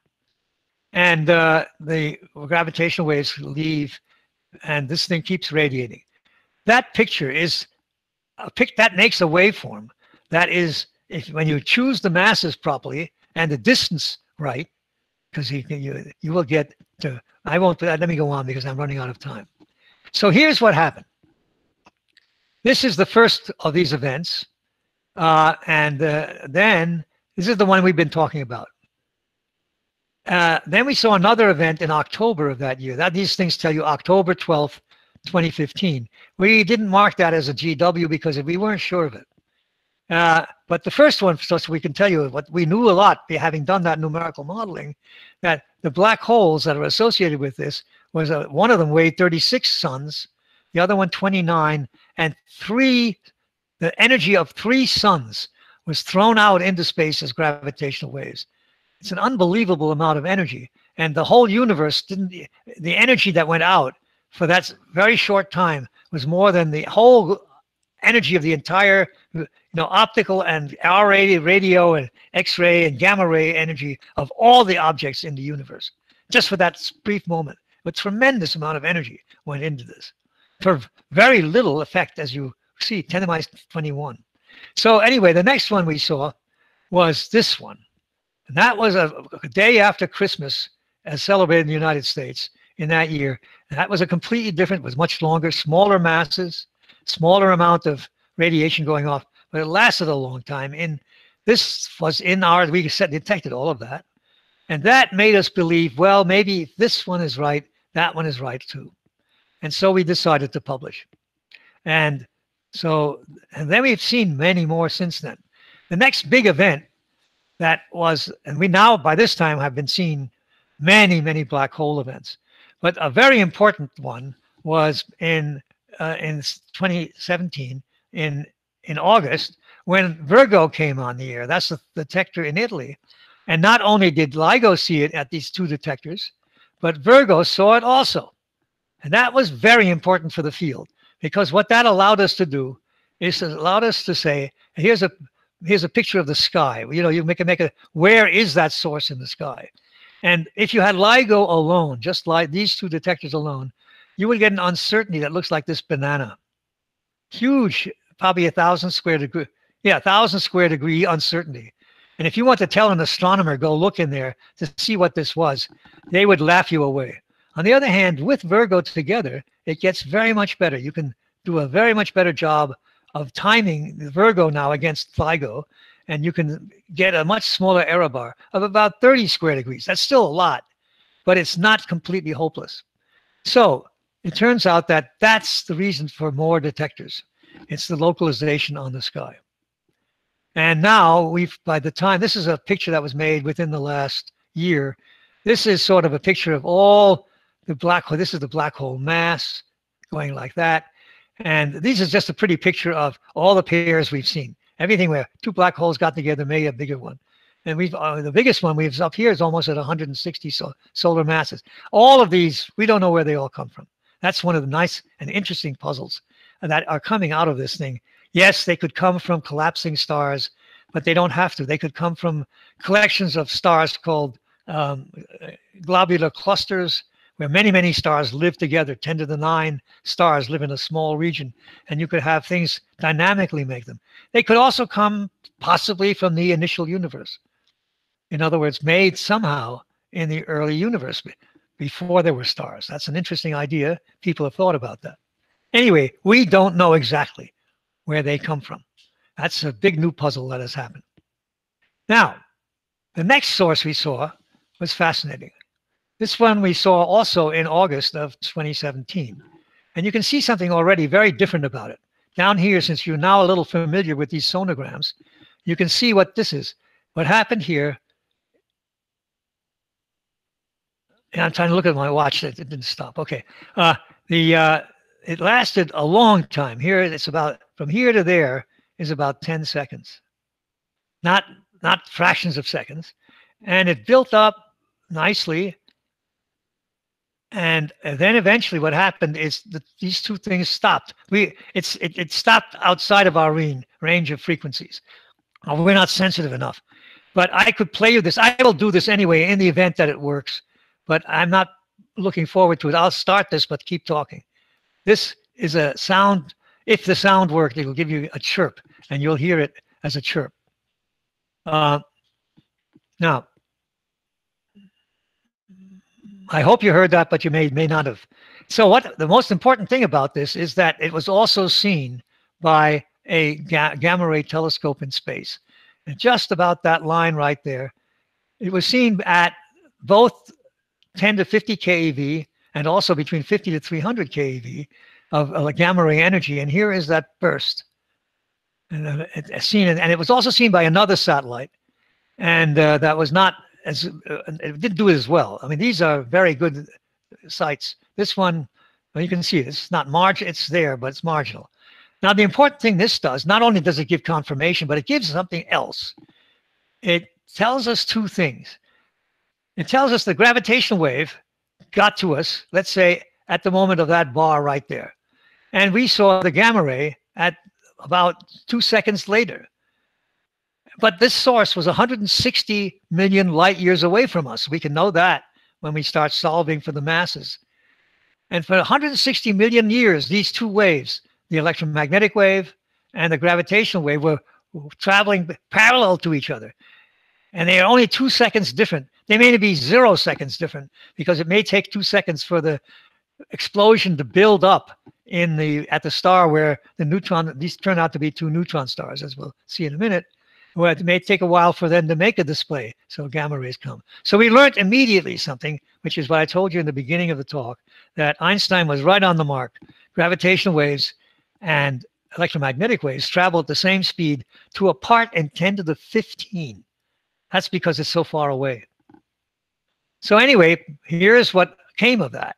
and uh, the gravitational waves leave and this thing keeps radiating. That picture is a pic that makes a waveform that is if when you choose the masses properly and the distance right, because you, you you will get to I won't, let me go on because I'm running out of time. So here's what happened. This is the first of these events. Uh, and uh, then this is the one we've been talking about. Uh, then we saw another event in October of that year. That These things tell you October 12th, 2015. We didn't mark that as a GW because we weren't sure of it. Uh, but the first one, so we can tell you what we knew a lot, having done that numerical modeling, that the black holes that are associated with this was a, one of them weighed 36 suns, the other one 29, and three, the energy of three suns was thrown out into space as gravitational waves. It's an unbelievable amount of energy. And the whole universe didn't, the energy that went out for that very short time was more than the whole energy of the entire you know optical and R radio and X-ray and gamma ray energy of all the objects in the universe just for that brief moment. A tremendous amount of energy went into this for very little effect, as you see, 10 to the minus 21. So anyway, the next one we saw was this one. And that was a, a day after Christmas as celebrated in the United States in that year. And that was a completely different, was much longer, smaller masses, smaller amount of radiation going off, but it lasted a long time. And this was in our, we set, detected all of that. And that made us believe, well, maybe this one is right, that one is right too. And so we decided to publish. And so, and then we've seen many more since then. The next big event that was, and we now by this time have been seeing many, many black hole events. But a very important one was in uh, in 2017 in in August when Virgo came on the air. That's the detector in Italy. And not only did LIGO see it at these two detectors, but Virgo saw it also. And that was very important for the field because what that allowed us to do is it allowed us to say, here's a here's a picture of the sky. You know, you make a make a where is that source in the sky? And if you had LIGO alone, just like these two detectors alone, you would get an uncertainty that looks like this banana. Huge, probably a thousand square degree, yeah, a thousand square degree uncertainty. And if you want to tell an astronomer, go look in there to see what this was, they would laugh you away. On the other hand, with Virgo together, it gets very much better. You can do a very much better job of timing Virgo now against LIGO, and you can get a much smaller error bar of about 30 square degrees. That's still a lot, but it's not completely hopeless. So it turns out that that's the reason for more detectors. It's the localization on the sky. And now we've, by the time, this is a picture that was made within the last year. This is sort of a picture of all the black hole. This is the black hole mass going like that. And these is just a pretty picture of all the pairs we've seen. Everything where two black holes got together made a bigger one. And we've uh, the biggest one we've up here is almost at 160 so, solar masses. All of these, we don't know where they all come from. That's one of the nice and interesting puzzles that are coming out of this thing. Yes, they could come from collapsing stars, but they don't have to. They could come from collections of stars called um, globular clusters, where many, many stars live together. 10 to the 9 stars live in a small region, and you could have things dynamically make them. They could also come possibly from the initial universe. In other words, made somehow in the early universe before there were stars. That's an interesting idea. People have thought about that. Anyway, we don't know exactly where they come from. That's a big new puzzle that has happened. Now, the next source we saw was fascinating. This one we saw also in August of 2017. And you can see something already very different about it. Down here, since you're now a little familiar with these sonograms, you can see what this is. What happened here And I'm trying to look at my watch. It, didn't stop. Okay. Uh, the uh, it lasted a long time. Here it's about from here to there is about 10 seconds, not not fractions of seconds, and it built up nicely. And, then eventually, what happened is that these two things stopped. We it's it, it stopped outside of our range range of frequencies. We're not sensitive enough. But I could play you this. I will do this anyway in the event that it works but I'm not looking forward to it. I'll start this, but keep talking. This is a sound. If the sound worked, it will give you a chirp, and you'll hear it as a chirp. Uh, now, I hope you heard that, but you may may not have. So, what the most important thing about this is that it was also seen by a ga gamma ray telescope in space, and just about that line right there, it was seen at both 10 to 50 keV and also between 50 to 300 keV of, of gamma ray energy. And here is that burst. and uh, it, seen and it was also seen by another satellite, and uh, that was not as uh, it didn't do it as well. I mean, these are very good sites. This one, well, you can see it. It's not margin. It's there, but it's marginal. Now, the important thing this does, not only does it give confirmation, but it gives something else. It tells us two things. It tells us the gravitational wave got to us, let's say, at the moment of that bar right there. And we saw the gamma ray at about two seconds later. But this source was 160 million light years away from us. We can know that when we start solving for the masses. And for 160 million years, these two waves, the electromagnetic wave and the gravitational wave, were traveling parallel to each other. And they are only two seconds different. They may be zero seconds different because it may take two seconds for the explosion to build up in the at the star where the neutron these turn out to be two neutron stars as we'll see in a minute where it may take a while for them to make a display so gamma rays come. So we learned immediately something which is what i told you in the beginning of the talk that einstein was right on the mark. Gravitational waves and electromagnetic waves travel at the same speed to a part in 10 to the 15 that's because it's so far away so anyway here's what came of that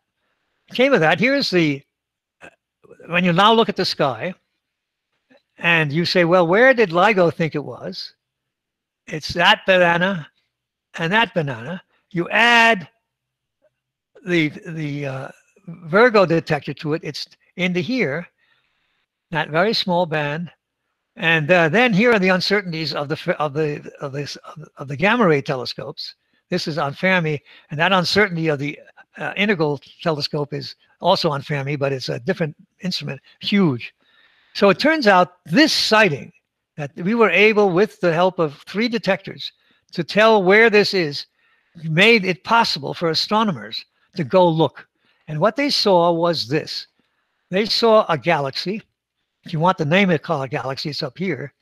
came of that here's the when you now look at the sky and you say, well, where did LIGO think it was? It's that banana and that banana. You add the the uh, Virgo detector to it. It's into here, that very small band. And uh, then here are the uncertainties of the of the of this of the gamma ray telescopes. This is on Fermi, and that uncertainty of the uh, integral telescope is also on Fermi, but it's a different instrument, huge. So it turns out this sighting that we were able, with the help of three detectors, to tell where this is, made it possible for astronomers to go look. And what they saw was this. They saw a galaxy. If you want the name of call a galaxy, it's up here.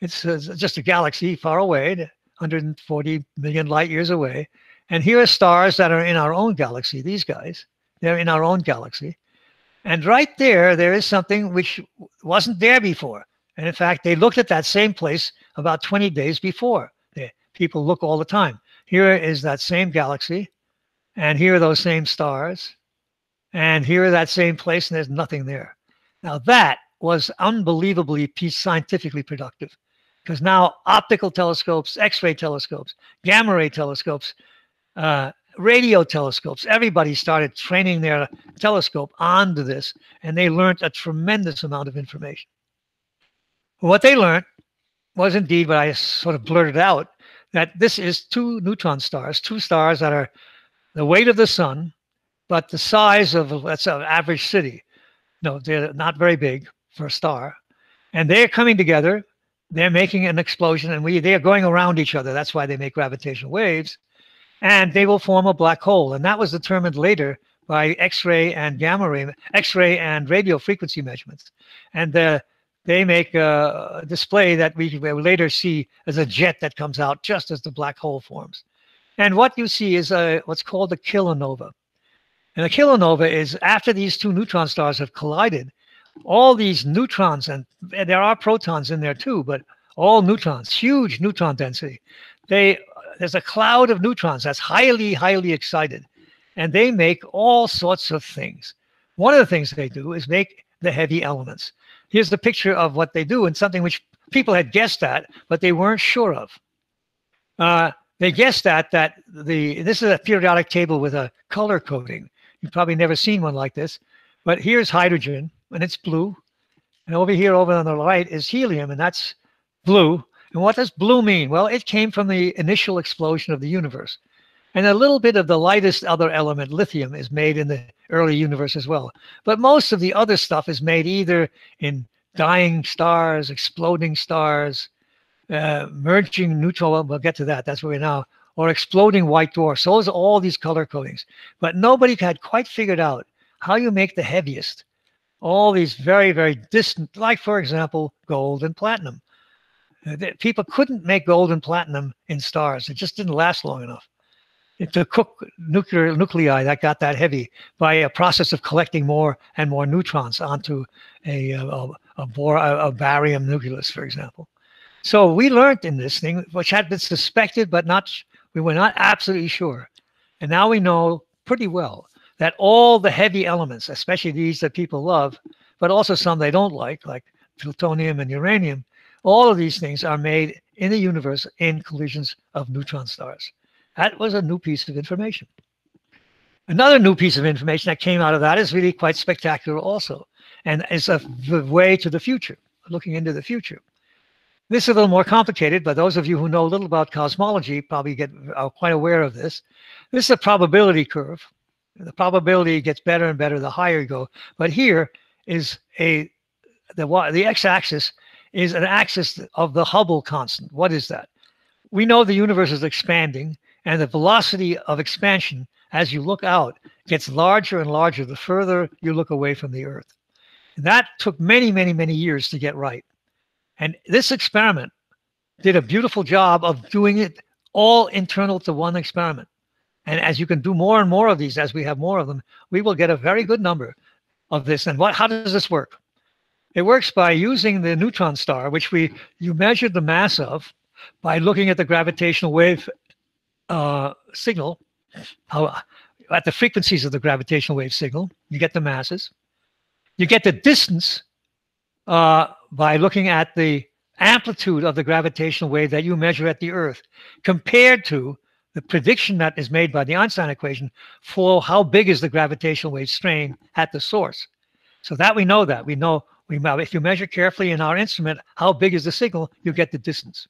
It's uh, just a galaxy far away, 140 million light years away. And here are stars that are in our own galaxy, these guys. They're in our own galaxy. And right there, there is something which wasn't there before. And in fact, they looked at that same place about 20 days before. They, people look all the time. Here is that same galaxy, and here are those same stars, and here that same place, and there's nothing there. Now, that was unbelievably scientifically productive because now optical telescopes, X ray telescopes, gamma ray telescopes, uh, radio telescopes. Everybody started training their telescope onto this, and they learned a tremendous amount of information. What they learned was indeed what I sort of blurted out that this is two neutron stars, two stars that are the weight of the sun, but the size of let's say an average city. No, they're not very big for a star, and they're coming together. They're making an explosion, and we they are going around each other. That's why they make gravitational waves and they will form a black hole. And that was determined later by X-ray and gamma ray, X-ray and radio frequency measurements. And uh, they make a display that we will later see as a jet that comes out just as the black hole forms. And what you see is a, what's called a kilonova. And a kilonova is after these two neutron stars have collided, all these neutrons, and there are protons in there too, but all neutrons, huge neutron density, they there's a cloud of neutrons that's highly, highly excited, and they make all sorts of things. One of the things they do is make the heavy elements. Here's the picture of what they do, and something which people had guessed at, but they weren't sure of. Uh, they guessed at that the this is a periodic table with a color coding. You've probably never seen one like this, but here's hydrogen, and it's blue. And over here, over on the right, is helium, and that's blue. And what does blue mean? Well, it came from the initial explosion of the universe. And a little bit of the lightest other element, lithium, is made in the early universe as well. But most of the other stuff is made either in dying stars, exploding stars, uh, merging neutron. We'll get to that. That's where we're now. Or exploding white dwarfs. So all these color codings. But nobody had quite figured out how you make the heaviest. All these very, very distant, like, for example, gold and platinum. Uh, people couldn't make gold and platinum in stars. It just didn't last long enough. Took cook nuclear nuclei that got that heavy by a process of collecting more and more neutrons onto a, a, a, bor- a barium nucleus, for example. So we learned in this thing, which had been suspected, but not we were not absolutely sure. And now we know pretty well that all the heavy elements, especially these that people love, but also some they don't like, like plutonium and uranium, all of these things are made in the universe in collisions of neutron stars. That was a new piece of information. Another new piece of information that came out of that is really quite spectacular also, and is a way to the future, looking into the future. This is a little more complicated, but those of you who know a little about cosmology probably get are quite aware of this. This is a probability curve. The probability gets better and better the higher you go. But here is a the the x-axis is an axis of the Hubble constant. What is that? We know the universe is expanding, and the velocity of expansion as you look out gets larger and larger the further you look away from the Earth. And that took many, many, many years to get right. And this experiment did a beautiful job of doing it all internal to one experiment. And as you can do more and more of these, as we have more of them, we will get a very good number of this. And what? How does this work? It works by using the neutron star, which we you measured the mass of by looking at the gravitational wave uh, signal, how, at the frequencies of the gravitational wave signal. You get the masses. You get the distance uh, by looking at the amplitude of the gravitational wave that you measure at the Earth compared to the prediction that is made by the Einstein equation for how big is the gravitational wave strain at the source. So that we know that. We know we if you measure carefully in our instrument how big is the signal, you get the distance.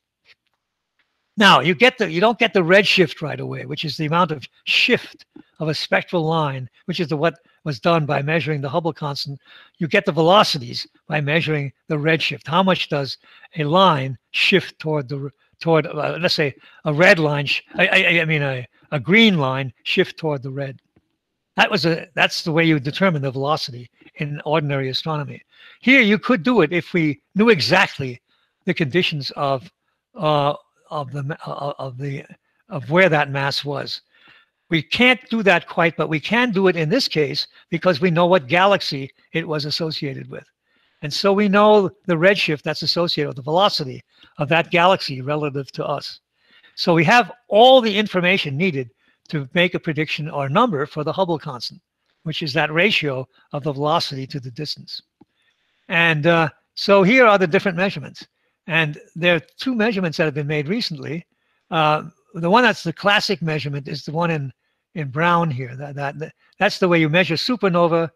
Now you get the you don't get the redshift right away, which is the amount of shift of a spectral line, which is the what was done by measuring the Hubble constant. You get the velocities by measuring the redshift. How much does a line shift toward the toward uh, let's say a red line? I, I, I mean a, a green line shift toward the red. That was a that's the way you determine the velocity in ordinary astronomy. Here you could do it if we knew exactly the conditions of uh, of the uh, of the of where that mass was. We can't do that quite, but we can do it in this case because we know what galaxy it was associated with. And so we know the redshift that's associated with the velocity of that galaxy relative to us. So we have all the information needed to make a prediction or number for the Hubble constant, which is that ratio of the velocity to the distance. And uh, so here are the different measurements. And there are two measurements that have been made recently. Uh, the one that's the classic measurement is the one in, in brown here. That, that, that's the way you measure supernova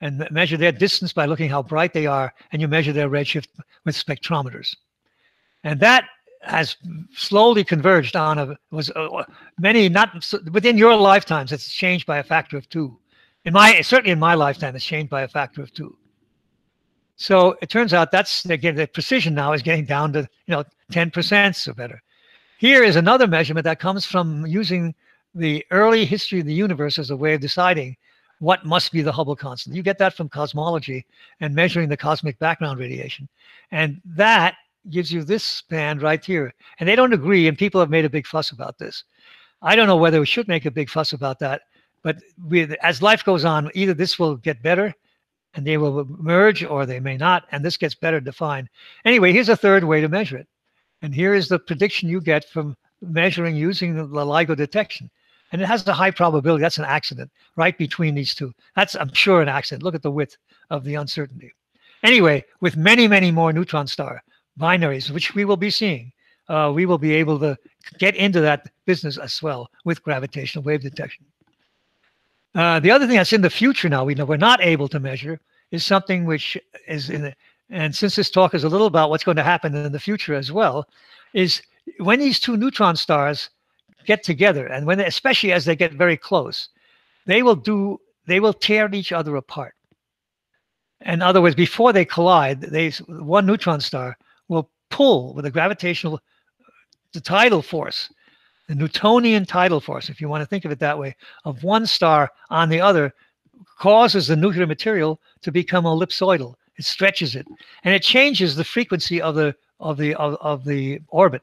and measure their distance by looking how bright they are, and you measure their redshift with spectrometers. And that has slowly converged on a was uh, many not within your lifetimes. It's changed by a factor of two. In my certainly in my lifetime, it's changed by a factor of two. So it turns out that's again the precision now is getting down to you know 10% or better. Here is another measurement that comes from using the early history of the universe as a way of deciding what must be the Hubble constant. You get that from cosmology and measuring the cosmic background radiation. And that gives you this band right here. And they don't agree, and people have made a big fuss about this. I don't know whether we should make a big fuss about that, but we, as life goes on, either this will get better and they will merge or they may not, and this gets better defined. Anyway, here's a third way to measure it. And here is the prediction you get from measuring using the LIGO detection. And it has a high probability. That's an accident right between these two. That's, I'm sure, an accident. Look at the width of the uncertainty. Anyway, with many, many more neutron star binaries, which we will be seeing, uh, we will be able to get into that business as well with gravitational wave detection. Uh, the other thing that's in the future now, we know we're not able to measure, is something which is in the, and since this talk is a little about what's going to happen in the future as well, is when these two neutron stars get together, and when, especially as they get very close, they will do, they will tear each other apart. In other words, before they collide, they one neutron star will pull with a gravitational, uh, the tidal force the Newtonian tidal force, if you want to think of it that way, of one star on the other causes the nuclear material to become ellipsoidal. It stretches it, and it changes the frequency of the of the of, of the orbit,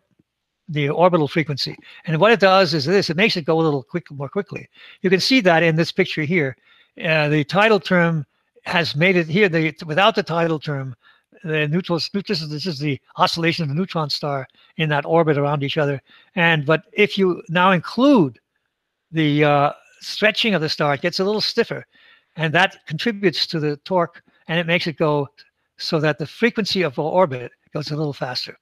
the orbital frequency. And what it does is this: it makes it go a little quick, more quickly. You can see that in this picture here. Uh, the tidal term has made it here. The without the tidal term, the neutrals, this is, this is the oscillation of the neutron star in that orbit around each other. And but if you now include the uh, stretching of the star, it gets a little stiffer, and that contributes to the torque, and it makes it go so that the frequency of orbit goes a little faster.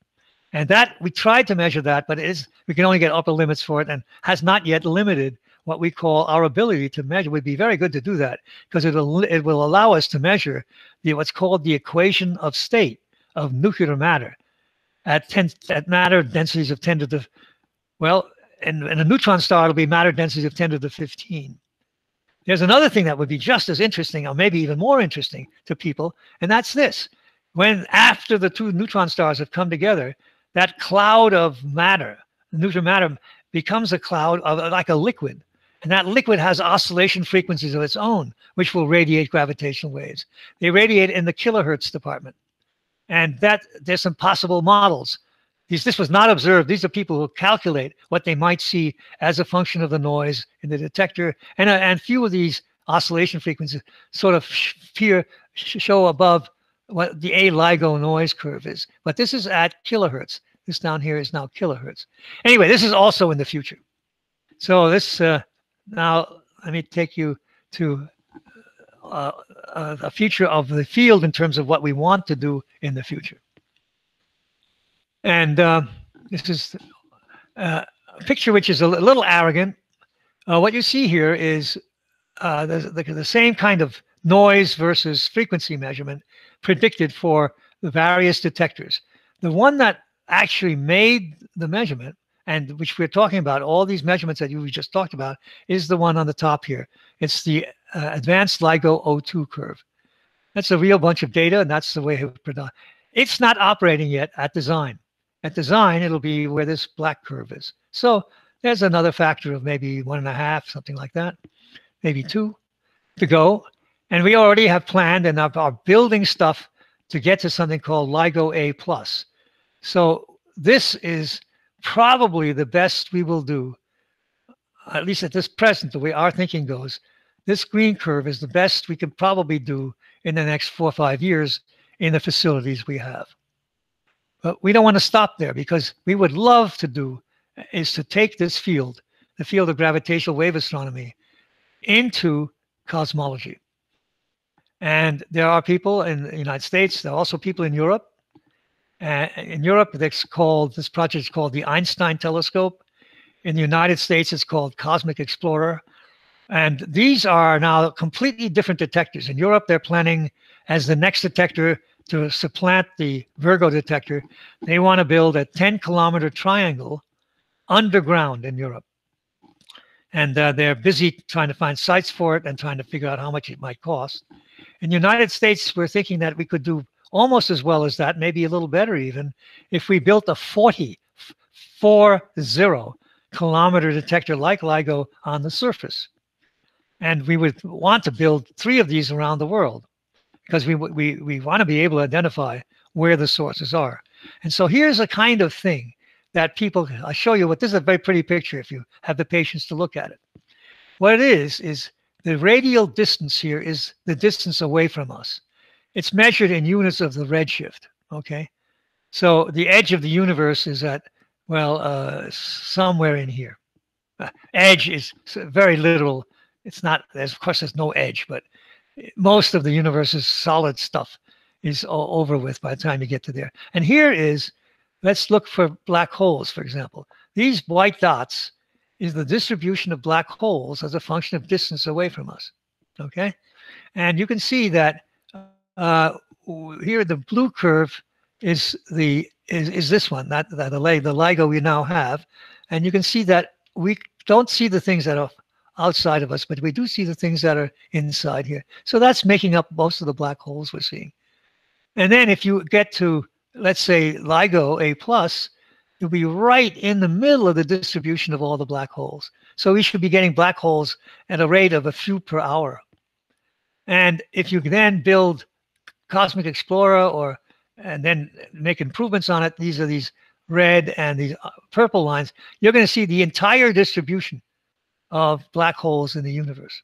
And that we tried to measure that, but it is we can only get upper limits for it, and has not yet limited what we call our ability to measure. It would be very good to do that because it'll it will allow us to measure the what's called the equation of state of nuclear matter at 10 at matter densities of 10 to the well in, in a neutron star it'll be matter densities of 10 to the 15 there's another thing that would be just as interesting or maybe even more interesting to people and that's this when after the two neutron stars have come together that cloud of matter nuclear matter becomes a cloud of like a liquid and that liquid has oscillation frequencies of its own, which will radiate gravitational waves. They radiate in the kilohertz department. And that there's some possible models. These, this was not observed. These are people who calculate what they might see as a function of the noise in the detector. And, uh, and few of these oscillation frequencies sort of appear, show above what the A LIGO noise curve is. But this is at kilohertz. This down here is now kilohertz. Anyway, this is also in the future. So this uh, now, let me take you to uh, uh, a future of the field in terms of what we want to do in the future. And uh, this is uh, a picture which is a little arrogant. Uh, what you see here is uh, the, the, the, same kind of noise versus frequency measurement predicted for the various detectors. The one that actually made the measurement and which we're talking about, all these measurements that you just talked about, is the one on the top here. It's the uh, advanced LIGO O2 curve. That's a real bunch of data, and that's the way it It's not operating yet at design. At design, it'll be where this black curve is. So there's another factor of maybe one and a half, something like that, maybe two to go. And we already have planned and are building stuff to get to something called LIGO A plus. So this is probably the best we will do, at least at this present, the way our thinking goes, this green curve is the best we can probably do in the next four or five years in the facilities we have. But we don't want to stop there because we would love to do is to take this field, the field of gravitational wave astronomy, into cosmology. And there are people in the United States, there are also people in Europe uh, in Europe, called this project is called the Einstein Telescope. In the United States, it's called Cosmic Explorer. And these are now completely different detectors. In Europe, they're planning as the next detector to supplant the Virgo detector. They want to build a 10 kilometer triangle underground in Europe. And uh, they're busy trying to find sites for it and trying to figure out how much it might cost. In the United States, we're thinking that we could do almost as well as that, maybe a little better even, if we built a 40, 40 kilometer detector like LIGO on the surface. And we would want to build three of these around the world because we, we, we want to be able to identify where the sources are. And so here's a kind of thing that people, I'll show you what this is a very pretty picture if you have the patience to look at it. What it is, is the radial distance here is the distance away from us. It's measured in units of the redshift. Okay. So the edge of the universe is at, well, uh, somewhere in here. Uh, edge is very literal. It's not, there's, of course, there's no edge, but most of the universe's solid stuff is over with by the time you get to there. And here is, let's look for black holes, for example. These white dots is the distribution of black holes as a function of distance away from us. Okay. And you can see that uh, here the blue curve is the is, is this one, that the, the, the LIGO we now have. And you can see that we don't see the things that are outside of us, but we do see the things that are inside here. So that's making up most of the black holes we're seeing. And then if you get to, let's say, LIGO A+, plus, you'll be right in the middle of the distribution of all the black holes. So we should be getting black holes at a rate of a few per hour. And if you then build Cosmic Explorer or and then make improvements on it, these are these red and these uh, purple lines, you're going to see the entire distribution of black holes in the universe.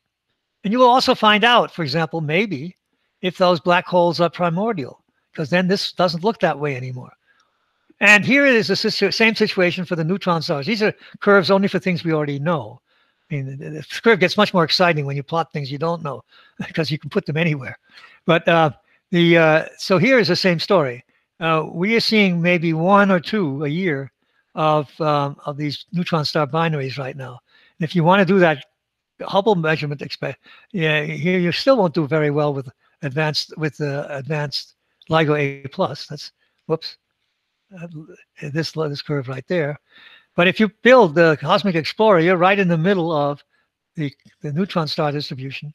And you will also find out, for example, maybe if those black holes are primordial. because then this doesn't look that way anymore. And here is the same situation for the neutron stars. These are curves only for things we already know. I mean, the, curve gets much more exciting when you plot things you don't know because you can put them anywhere. But uh, the uh, so here is the same story. Uh, we are seeing maybe one or two a year of um, of these neutron star binaries right now. And if you want to do that Hubble measurement, expect yeah, here you still won't do very well with advanced with the advanced LIGO A plus. That's whoops uh, Uh, this this curve right there. But if you build the Cosmic Explorer, you're right in the middle of the, the neutron star distribution.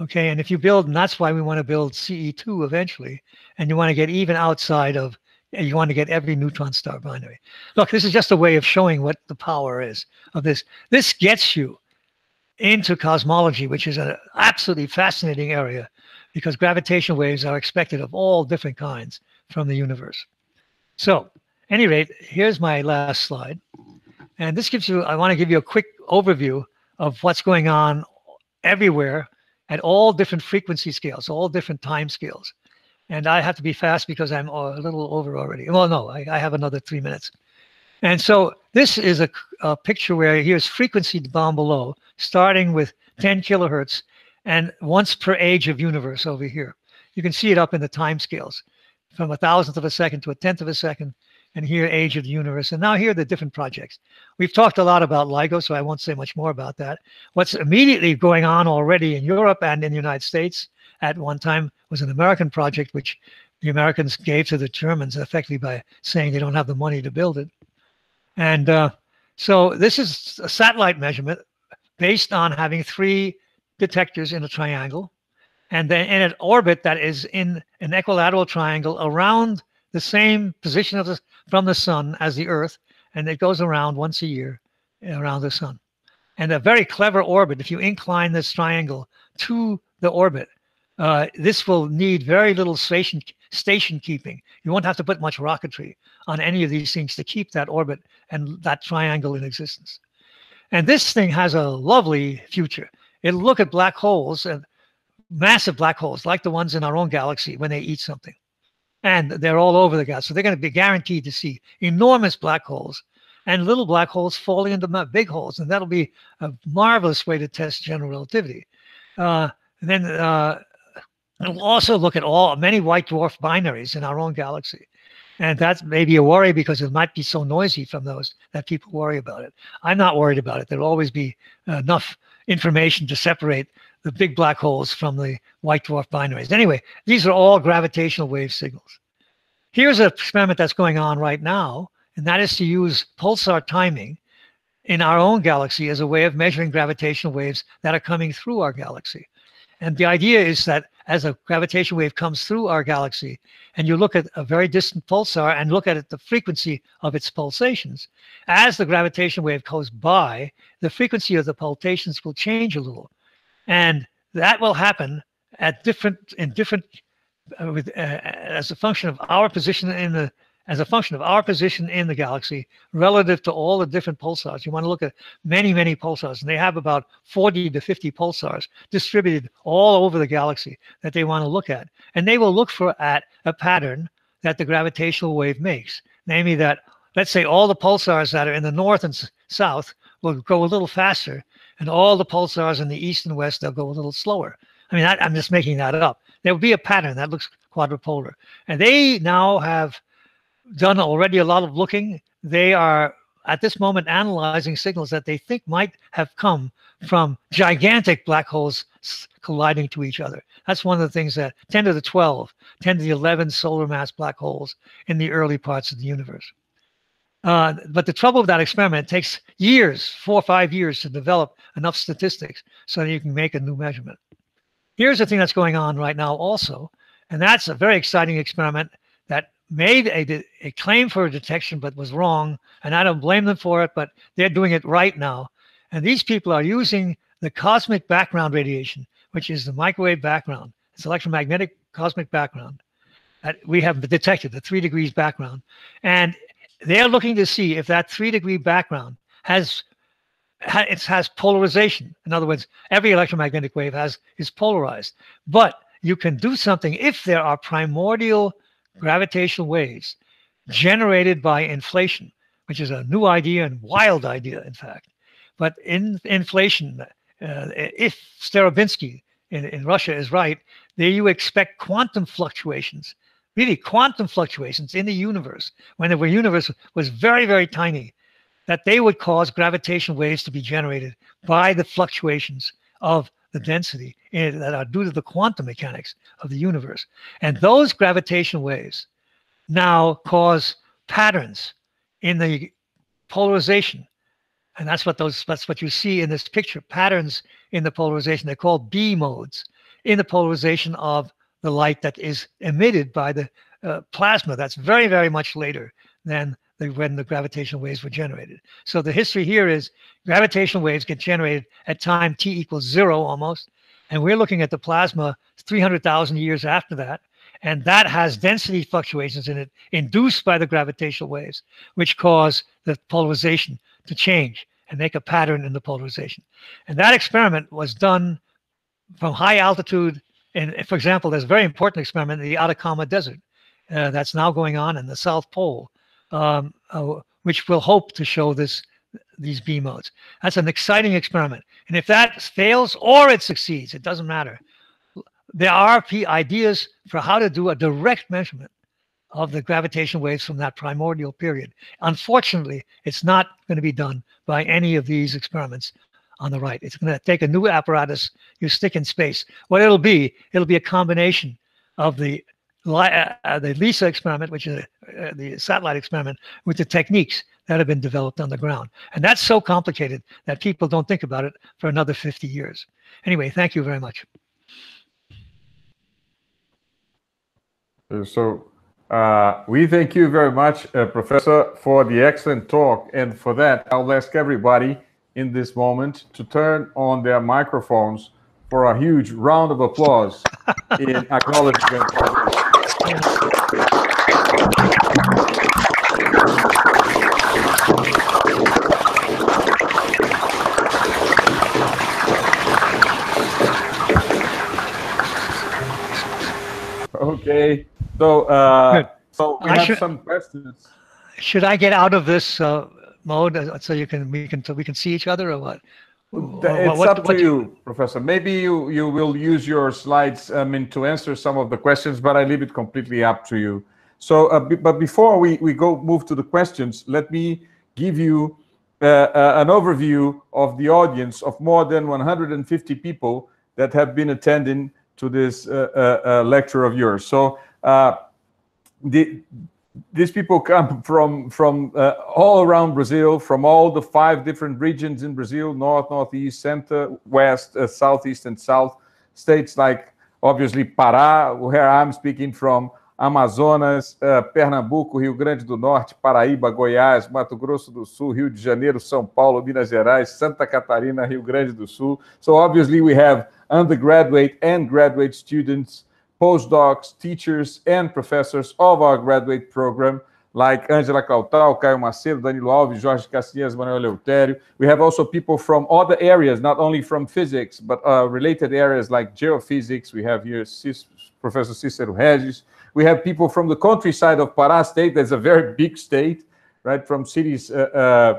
Okay, and if you build, and that's why we want to build CE2 eventually, and you want to get even outside of, you want to get every neutron star binary. Look, this is just a way of showing what the power is of this. This gets you into cosmology, which is an absolutely fascinating area because gravitational waves are expected of all different kinds from the universe. So, any rate, here's my last slide. And this gives you, I want to give you a quick overview of what's going on everywhere at all different frequency scales, all different time scales. And I have to be fast because I'm uh, a little over already. Well, no, I, I have another three minutes. And so this is a, a picture where here's frequency down below, starting with 10 kilohertz and once per age of universe over here. You can see it up in the time scales from a thousandth of a second to a tenth of a second, and here age of the universe. And now here are the different projects. We've talked a lot about LIGO, so I won't say much more about that. What's immediately going on already in Europe and in the United States at one time was an American project, which the Americans gave to the Germans effectively by saying they don't have the money to build it. And uh, so this is a satellite measurement based on having three detectors in a triangle and then in an orbit that is in an equilateral triangle around the same position of the from the sun as the earth and it goes around once a year around the sun. And a very clever orbit if you incline this triangle to the orbit uh, this will need very little station station keeping. You won't have to put much rocketry on any of these things to keep that orbit and that triangle in existence. And this thing has a lovely future. It'll look at black holes and massive black holes like the ones in our own galaxy when they eat something. And they're all over the galaxy. So they're going to be guaranteed to see enormous black holes and little black holes falling into big holes. And that'll be a marvelous way to test general relativity. Uh, and then uh, we'll also look at all many white dwarf binaries in our own galaxy. And that's maybe a worry because it might be so noisy from those that people worry about it. I'm not worried about it. There'll always be enough information to separate the big black holes from the white dwarf binaries. Anyway, these are all gravitational wave signals. Here's an experiment that's going on right now, and that is to use pulsar timing in our own galaxy as a way of measuring gravitational waves that are coming through our galaxy. And the idea is that as a gravitational wave comes through our galaxy, and you look at a very distant pulsar and look at it, the frequency of its pulsations, as the gravitational wave goes by, the frequency of the pulsations will change a little and that will happen at different in different uh, with uh, as a function of our position in the as a function of our position in the galaxy relative to all the different pulsars. You want to look at many, many pulsars, and they have about 40 to 50 pulsars distributed all over the galaxy that they want to look at. And they will look for at a pattern that the gravitational wave makes, namely that, let's say, all the pulsars that are in the north and south will go a little faster and all the pulsars in the east and west, they'll go a little slower. I mean, I, I'm just making that up. There will be a pattern that looks quadrupolar. And they now have done already a lot of looking. They are at this moment analyzing signals that they think might have come from gigantic black holes colliding to each other. That's one of the things that 10 to the 12, 10 to the 11 solar mass black holes in the early parts of the universe. Uh, but the trouble with that experiment takes years, four or five years to develop enough statistics so that you can make a new measurement. Here's the thing that's going on right now also, and that's a very exciting experiment that made a, a claim for a detection but was wrong, and I don't blame them for it, but they're doing it right now. And these people are using the cosmic background radiation, which is the microwave background. It's electromagnetic cosmic background that we have detected, the three degrees background. And they're looking to see if that three degree background has it has polarization. In other words, every electromagnetic wave has is polarized. But you can do something if there are primordial gravitational waves generated by inflation, which is a new idea and wild idea, in fact. But in inflation, uh, if Starobinsky in, in Russia is right, there you expect quantum fluctuations, really quantum fluctuations in the universe, when the universe was very, very tiny, that they would cause gravitational waves to be generated by the fluctuations of the density that are due to the quantum mechanics of the universe. And those gravitational waves now cause patterns in the polarization. And that's what those that's what you see in this picture, patterns in the polarization. They're called B modes in the polarization of the light that is emitted by the uh, plasma. That's very, very much later than the, when the gravitational waves were generated. So the history here is gravitational waves get generated at time t equals zero almost. And we're looking at the plasma 300,000 years after that. And that has density fluctuations in it induced by the gravitational waves, which cause the polarization to change and make a pattern in the polarization. And that experiment was done from high altitude. And for example, there's a very important experiment in the Atacama Desert uh, that's now going on in the South Pole, um, uh, which will hope to show this these B modes. That's an exciting experiment. And if that fails or it succeeds, it doesn't matter. There are ideas for how to do a direct measurement of the gravitational waves from that primordial period. Unfortunately, it's not going to be done by any of these experiments on the right. It's going to take a new apparatus you stick in space. What it'll be, it'll be a combination of the uh, uh, the LISA experiment, which is uh, the satellite experiment, with the techniques that have been developed on the ground. And that's so complicated that people don't think about it for another 50 years. Anyway, thank you very much. So uh, we thank you very much, uh, Professor, for the excellent talk. And for that, I'll ask everybody in this moment to turn on their microphones for a huge round of applause in acknowledgement. Okay, so uh, so we I have should, some questions. Should I get out of this uh, mode uh, so you can we can so we can see each other or what? It's what, up what, to you, Professor. Maybe you you will use your slides I mean to answer some of the questions, but I leave it completely up to you. So, uh, but before we we go move to the questions, let me give you uh, uh, an overview of the audience of more than 150 people that have been attending to this uh, uh, uh, lecture of yours. So, the these people come from from uh, all around Brazil, from all the five different regions in Brazil: north, northeast, center, west, uh, southeast, and south. States like obviously Pará, where I'm speaking from, Amazonas, uh, Pernambuco, Rio Grande do Norte, Paraíba, Goiás, Mato Grosso do Sul, Rio de Janeiro, São Paulo, Minas Gerais, Santa Catarina, Rio Grande do Sul. So obviously we have undergraduate and graduate students postdocs, teachers, and professors of our graduate program, like Angela Cautal, Caio Macedo, Danilo Alves, Jorge Casillas, Manuel Eleutério. We have also people from other areas, not only from physics, but uh, related areas like geophysics. We have here Cis Professor Cícero Regis. We have people from the countryside of Pará State. That's a very big state, right? From cities uh, uh,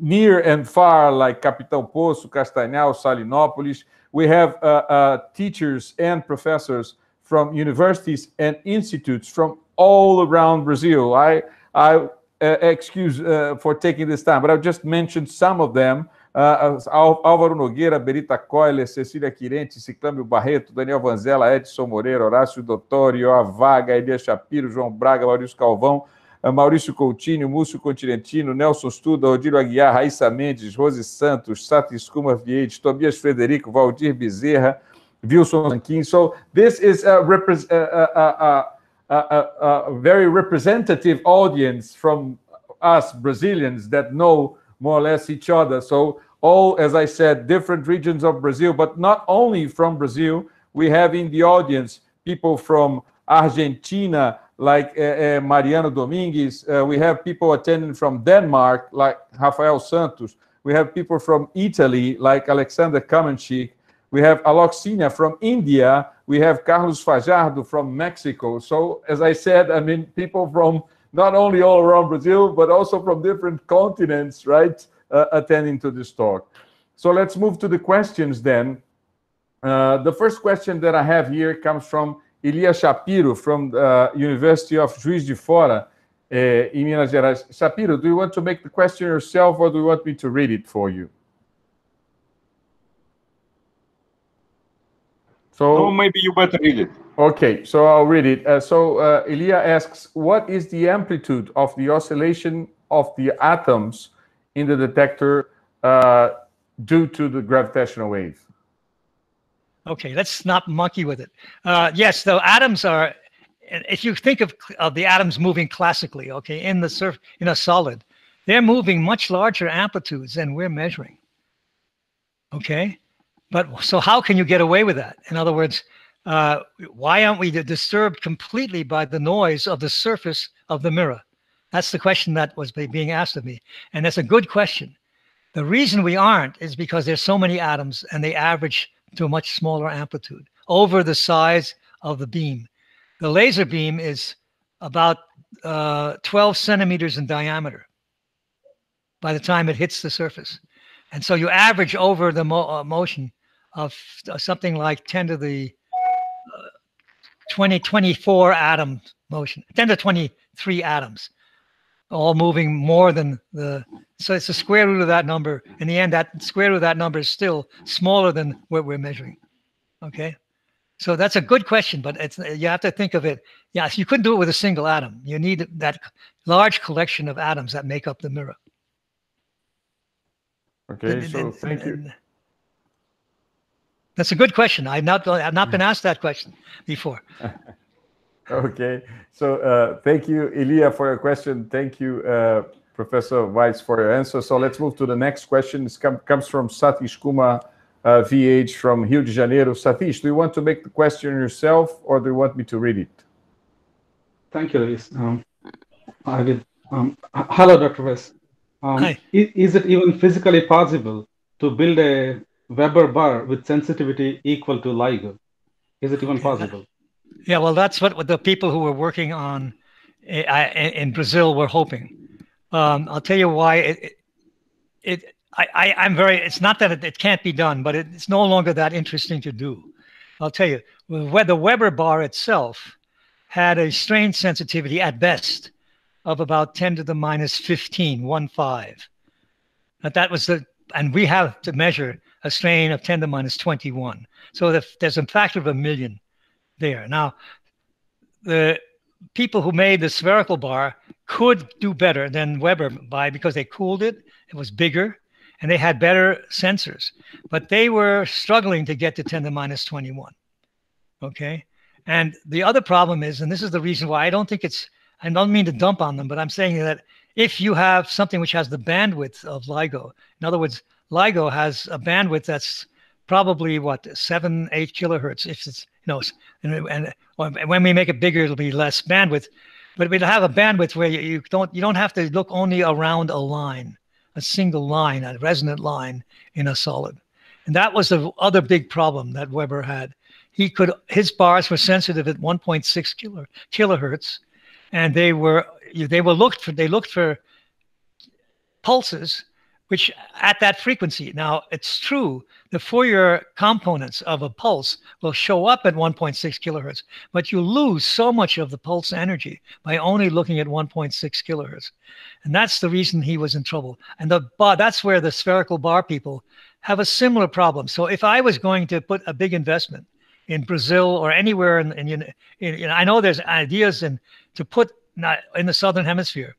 near and far, like Capitão Poço, Castanhal, Salinópolis. We have uh, uh, teachers and professors from universities and institutes from all around Brazil. I, I uh, excuse uh, for taking this time, but I've just mentioned some of them. Uh, Álvaro Nogueira, Berita Coiler, Cecília Quirente, Ciclâmbio Barreto, Daniel Vanzella, Edson Moreira, Horácio Dottori, a Vaga, Elias Shapiro, João Braga, Maurício Calvão, uh, Maurício Coutinho, Múcio Continentino, Nelson Studa, Odílio Aguiar, Raíssa Mendes, Rose Santos, Sato Escuma Vietes, Tobias Frederico, Valdir Bezerra, Wilson King. So this is a, repre- a, a, a, very representative audience from us Brazilians that know more or less each other. So all, as I said, different regions of Brazil, but not only from Brazil. We have in the audience people from Argentina, like uh, uh, Mariano Domingues. Uh, we have people attending from Denmark, like Rafael Santos. We have people from Italy, like Alexander Kamenshchik. We have Aloxinia from India, we have Carlos Fajardo from Mexico. So, as I said, I mean, people from not only all around Brazil, but also from different continents, right, uh, attending to this talk. So, let's move to the questions then. Uh, the first question that I have here comes from Elia Shapiro from the University of Juiz de Fora uh, in Minas Gerais. Shapiro, do you want to make the question yourself or do you want me to read it for you? So no, maybe you better read it. Okay, so I'll read it. Uh, so uh, Elia asks, what is the amplitude of the oscillation of the atoms in the detector uh, due to the gravitational wave? Okay, let's not monkey with it. Uh, yes, the atoms are. If you think of, of the atoms moving classically, okay, in the surf in a solid, they're moving much larger amplitudes than we're measuring. Okay, but so how can you get away with that? In other words, uh, why aren't we disturbed completely by the noise of the surface of the mirror? That's the question that was being asked of me. And that's a good question. The reason we aren't is because there's so many atoms and they average to a much smaller amplitude over the size of the beam. The laser beam is about uh, 12 centimeters in diameter by the time it hits the surface. And so you average over the mo uh, motion of something like 10 to the uh, 20, 24 atom motion, 10 to 23 atoms, all moving more than the, so it's the square root of that number. In the end, that square root of that number is still smaller than what we're measuring. Okay. So that's a good question, but it's you have to think of it. Yes, you couldn't do it with a single atom. You need that large collection of atoms that make up the mirror. Okay, and, so thank you. That's a good question. I've not I've not been asked that question before. okay, so uh, thank you, Elia, for your question. Thank you, uh, Professor Weiss, for your answer. So let's move to the next question. This com comes from Satish Kumar, uh, VH from Rio de Janeiro. Satish, do you want to make the question yourself, or do you want me to read it? Thank you, Luis. Um, I did. Um, hello, Dr. Weiss. Um, Hi. Is it even physically possible to build a Weber bar with sensitivity equal to LIGO? Is it even possible? Yeah, well, that's what the people who were working on eh, in Brazil were hoping. Um, I'll tell you why. It, it I, I, am very. It's not that it, it can't be done, but it, it's no longer that interesting to do. I'll tell you, the Weber bar itself had a strain sensitivity at best of about 10 to the minus 15, one five. But that was the, and we have to measure a strain of 10 to minus 21. So there's a factor of a million there. Now, the people who made the spherical bar could do better than Weber by because they cooled it, it was bigger, and they had better sensors. But they were struggling to get to 10 to minus 21. Okay. And the other problem is, and this is the reason why I don't think it's, I don't mean to dump on them, but I'm saying that if you have something which has the bandwidth of LIGO, in other words, LIGO has a bandwidth that's probably what seven, eight kilohertz. If it's you know, and, and when we make it bigger, it'll be less bandwidth. But we'll have a bandwidth where you, you don't you don't have to look only around a line, a single line, a resonant line in a solid. And that was the other big problem that Weber had. He could his bars were sensitive at 1.6 kilo, kilohertz, and they were they were looked for they looked for pulses which at that frequency. Now, it's true, the Fourier components of a pulse will show up at 1.6 kilohertz, but you lose so much of the pulse energy by only looking at 1.6 kilohertz. And that's the reason he was in trouble. And the bar, that's where the spherical bar people have a similar problem. So if I was going to put a big investment in Brazil or anywhere in, in, in, in I know there's ideas in to put in the southern hemisphere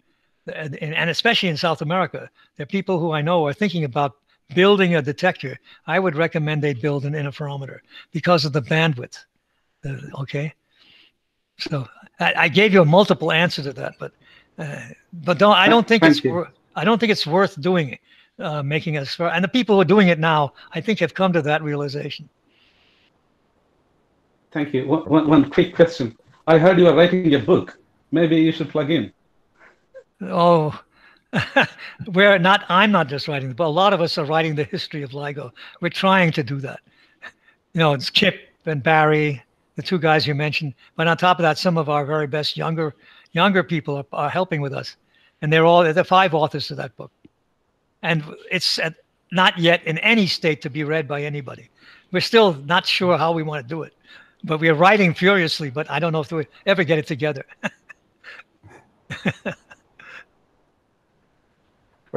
and especially in South America, there are people who I know are thinking about building a detector. I would recommend they build an interferometer because of the bandwidth. Okay, so I, I gave you a multiple answer to that, but uh, but don't I don't think Thank it's worth I don't think it's worth doing it, uh, making us and the people who are doing it now, I think have come to that realization. Thank you. One, one, one quick question. I heard you are writing a book. Maybe you should plug in oh, we're not, I'm not just writing, but a lot of us are writing the history of LIGO. We're trying to do that. You know, it's Kip and Barry the two guys you mentioned. But on top of that, some of our very best younger younger people are, are helping with us, and they're all the five authors of that book, and it's at, not yet in any state to be read by anybody. We're still not sure how we want to do it, but we are writing furiously. But I don't know if we ever get it together.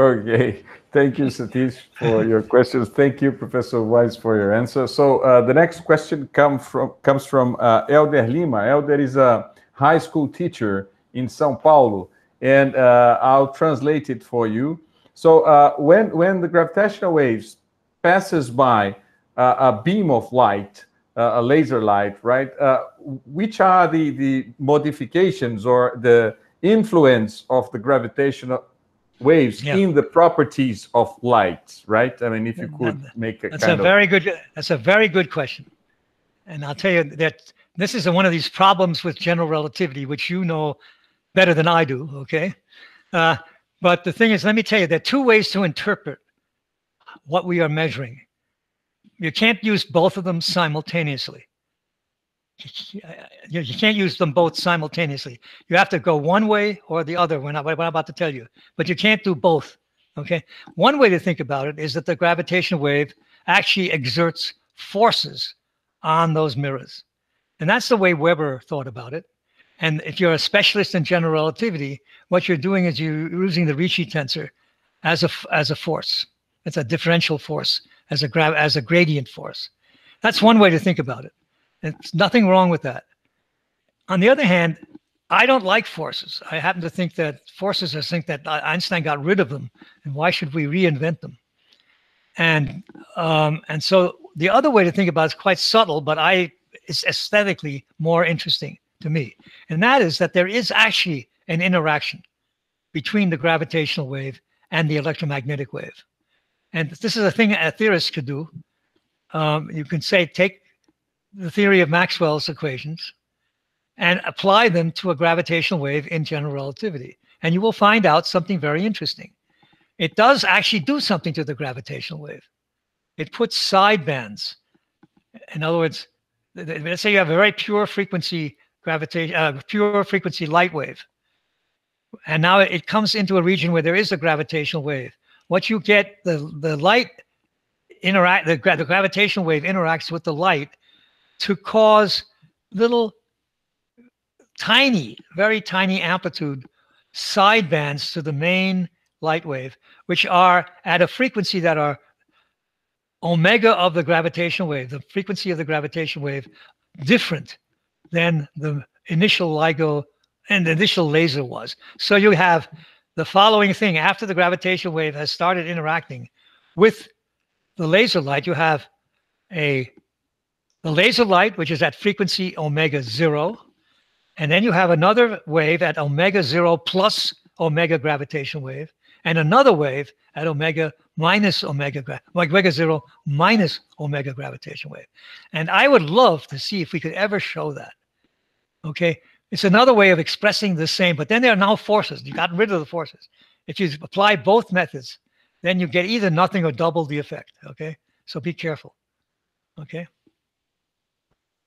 okay. Thank you, Satish, for your questions. Thank you, Professor Weiss, for your answer. So uh, the next question come from, comes from uh, Elder Lima. Elder is a high school teacher in São Paulo, and uh, I'll translate it for you. So uh, when, when the gravitational waves passes by uh, a beam of light, uh, a laser light, right, which are the, the modifications or the influence of the gravitational waves yeah. in the properties of light, right? I mean, if you could make a that's a very good that's a very good question, and I'll tell you that this is one of these problems with general relativity, which you know better than I do. Okay, uh, but the thing is, let me tell you, there are two ways to interpret what we are measuring. You can't use both of them simultaneously you, can't use them both simultaneously. You have to go one way or the other what I'm about to tell you, but you can't do both. Okay. One way to think about it is that the gravitational wave actually exerts forces on those mirrors. And that's the way Weber thought about it. And if you're a specialist in general relativity, what you're doing is you're using the Ricci tensor as a, as a force. It's a differential force as a, gra- as a gradient force. That's one way to think about it. There's nothing wrong with that. On the other hand, I don't like forces. I happen to think that forces, I think that Einstein got rid of them, and why should we reinvent them? And um, and so the other way to think about it is quite subtle, but I it's aesthetically more interesting to me, and that is that there is actually an interaction between the gravitational wave and the electromagnetic wave, and this is a thing a theorist could do. Um, you can say take the theory of Maxwell's equations and apply them to a gravitational wave in general relativity. And you will find out something very interesting. It does actually do something to the gravitational wave. It puts sidebands. In other words, let's say you have a very pure frequency gravitation, uh, pure frequency light wave. And now it comes into a region where there is a gravitational wave. What you get, the, the light interact, the, the gravitational wave interacts with the light to cause little tiny, very tiny amplitude sidebands to the main light wave, which are at a frequency that are omega of the gravitational wave, the frequency of the gravitational wave, different than the initial LIGO and the initial laser was. So you have the following thing after the gravitational wave has started interacting with the laser light, you have a the laser light, which is at frequency omega zero. And then you have another wave at omega zero plus omega gravitational wave, and another wave at omega minus omega, omega zero minus omega gravitational wave. And I would love to see if we could ever show that. Okay. It's another way of expressing the same, but then there are now forces. You got rid of the forces. If you apply both methods, then you get either nothing or double the effect. Okay. So be careful. Okay.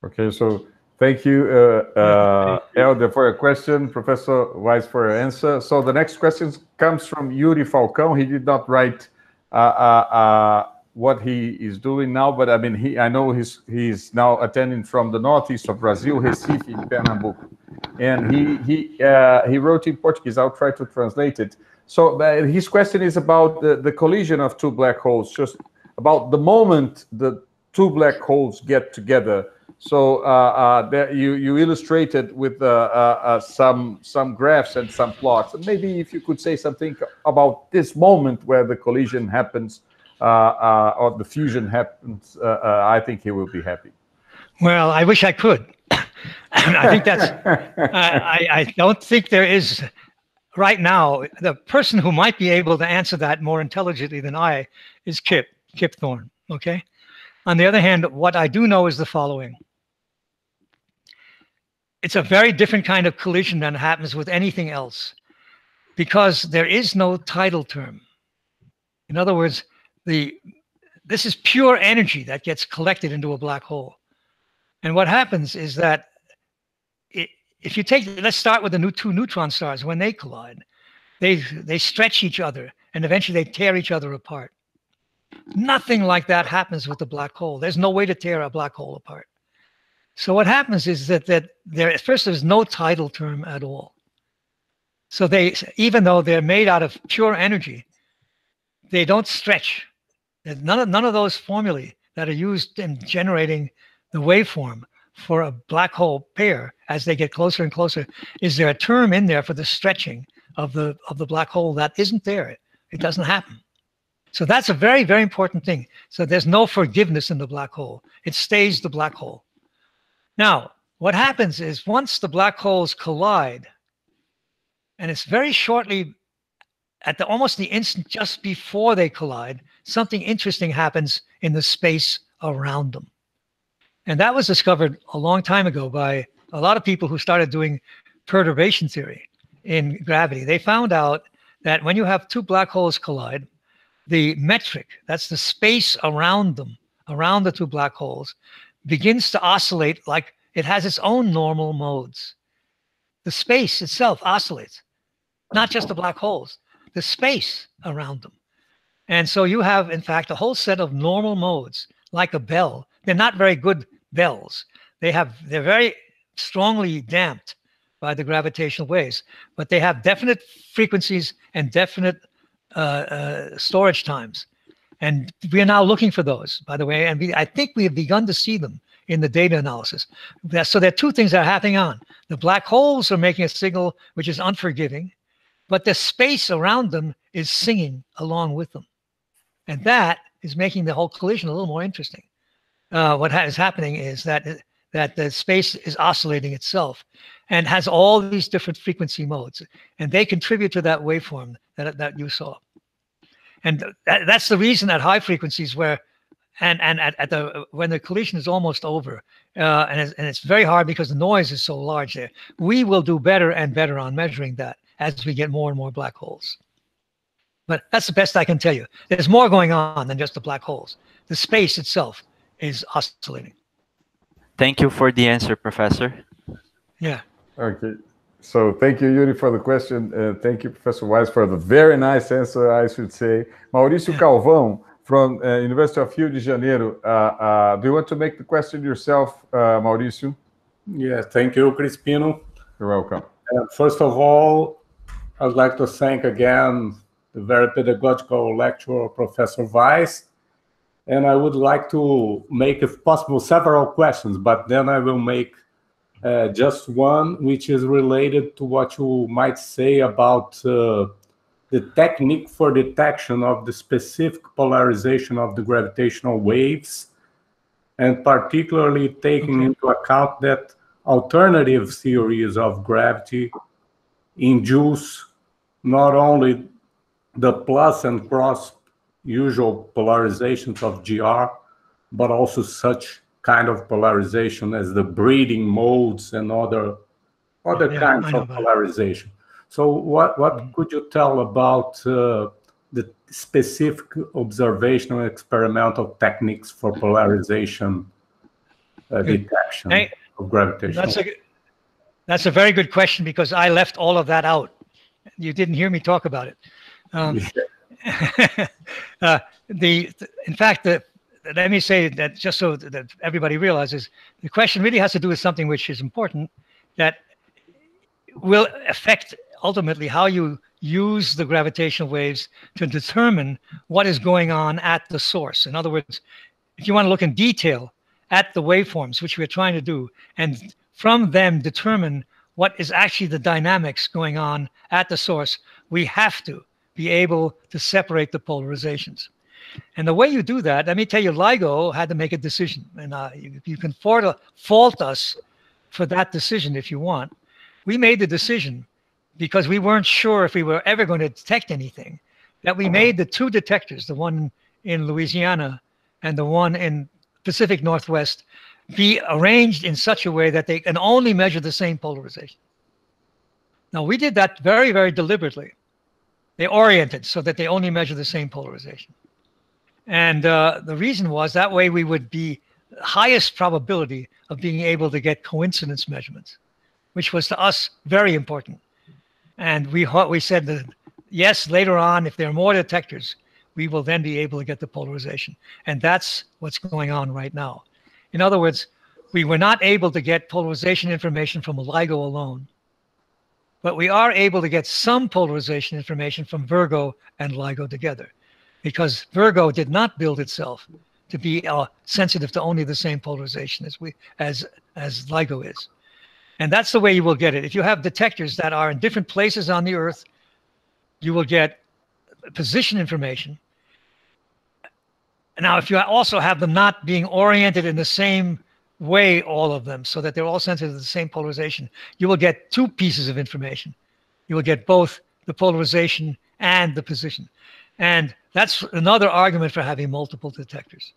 Okay, so thank you, uh, uh, Elder, for your question, Professor Weiss for your answer. So the next question comes from Yuri Falcão. He did not write uh, uh, uh, what he is doing now, but I mean, he I know he's he's now attending from the northeast of Brazil, Recife, in Pernambuco, and he he uh, he wrote in Portuguese. I'll try to translate it. So his question is about the, the collision of two black holes, just about the moment the two black holes get together so uh, uh, you you illustrated with uh, some some graphs and some plots. And maybe if you could say something about this moment where the collision happens uh, or the fusion happens, I think he will be happy. Well, I wish I could. I think that's. I, I don't think there is right now. The person who might be able to answer that more intelligently than I is Kip Kip Thorne. Okay. On the other hand, what I do know is the following it's a very different kind of collision than happens with anything else because there is no tidal term. In other words, the this is pure energy that gets collected into a black hole. And what happens is that if you take, let's start with the new two neutron stars. When they collide, they they stretch each other, and eventually they tear each other apart. Nothing like that happens with the black hole. There's no way to tear a black hole apart. So what happens is that that there first there's no tidal term at all. So they even though they're made out of pure energy, they don't stretch. none of none of those formulae that are used in generating the waveform for a black hole pair as they get closer and closer. Is there a term in there for the stretching of the of the black hole that isn't there? It doesn't happen. So that's a very, very important thing. So there's no forgiveness in the black hole. It stays the black hole. Now, what happens is once the black holes collide, and it's very shortly at the almost the instant just before they collide, something interesting happens in the space around them. And that was discovered a long time ago by a lot of people who started doing perturbation theory in gravity. They found out that when you have two black holes collide, the metric, that's the space around them, around the two black holes, begins to oscillate like it has its own normal modes. The space itself oscillates, not just the black holes, the space around them. And so you have, in fact, a whole set of normal modes, like a bell. They're not very good bells. They have they're very strongly damped by the gravitational waves, but they have definite frequencies and definite uh, uh, storage times. And we are now looking for those, by the way. And we, I think we have begun to see them in the data analysis. So there are two things that are happening on. The black holes are making a signal which is unforgiving, but the space around them is singing along with them. And that is making the whole collision a little more interesting. Uh, what ha is happening is that that the space is oscillating itself and has all these different frequency modes, and they contribute to that waveform that, that you saw. And that, that's the reason at high frequencies where, and and at, at the when the collision is almost over, uh, and it's, and it's very hard because the noise is so large there. We will do better and better on measuring that as we get more and more black holes. But that's the best I can tell you. There's more going on than just the black holes. The space itself is oscillating. Thank you for the answer, Professor. Yeah. Okay. So thank you, Yuri, for the question. Uh, thank you, Professor Weiss, for the very nice answer, I should say. Mauricio yeah. Calvão from uh, University of Rio de Janeiro. Uh, uh do you want to make the question yourself, uh, Mauricio? Yes, thank you, Crispino. You're welcome. Uh, first of all, I'd like to thank again the very pedagogical lecturer, Professor Weiss. And I would like to make, if possible, several questions, but then I will make uh, just one, which is related to what you might say about uh, the technique for detection of the specific polarization of the gravitational waves, and particularly taking okay. into account that alternative theories of gravity induce not only the plus and cross usual polarizations of GR, but also such kind of polarization as the breathing modes and other other yeah, kinds of polarization. So what what mm-hmm. could you tell about uh, the specific observational experimental techniques for polarization uh, detection hey, of gravitational? That's a that's a very good question because I left all of that out. You didn't hear me talk about it. Um, uh, the in fact the let me say that just so that everybody realizes the question really has to do with something which is important that will affect ultimately how you use the gravitational waves to determine what is going on at the source. In other words, if you want to look in detail at the waveforms, which we're trying to do, and from them determine what is actually the dynamics going on at the source, we have to be able to separate the polarizations. And the way you do that, let me tell you, LIGO had to make a decision. And uh, you, you can fault us for that decision if you want. We made the decision because we weren't sure if we were ever going to detect anything, that we made the two detectors, the one in Louisiana and the one in Pacific Northwest, be arranged in such a way that they can only measure the same polarization. Now, we did that very, very deliberately. They oriented so that they only measure the same polarization. And uh, the reason was that way we would be highest probability of being able to get coincidence measurements, which was to us very important. And we we said that yes, later on, if there are more detectors, we will then be able to get the polarization. And that's what's going on right now. In other words, we were not able to get polarization information from LIGO alone, but we are able to get some polarization information from Virgo and LIGO together because Virgo did not build itself to be uh, sensitive to only the same polarization as we as as LIGO is. And that's the way you will get it. If you have detectors that are in different places on the Earth, you will get position information. Now, if you also have them not being oriented in the same way, all of them, so that they're all sensitive to the same polarization, you will get two pieces of information. You will get both the polarization and the position. And that's another argument for having multiple detectors.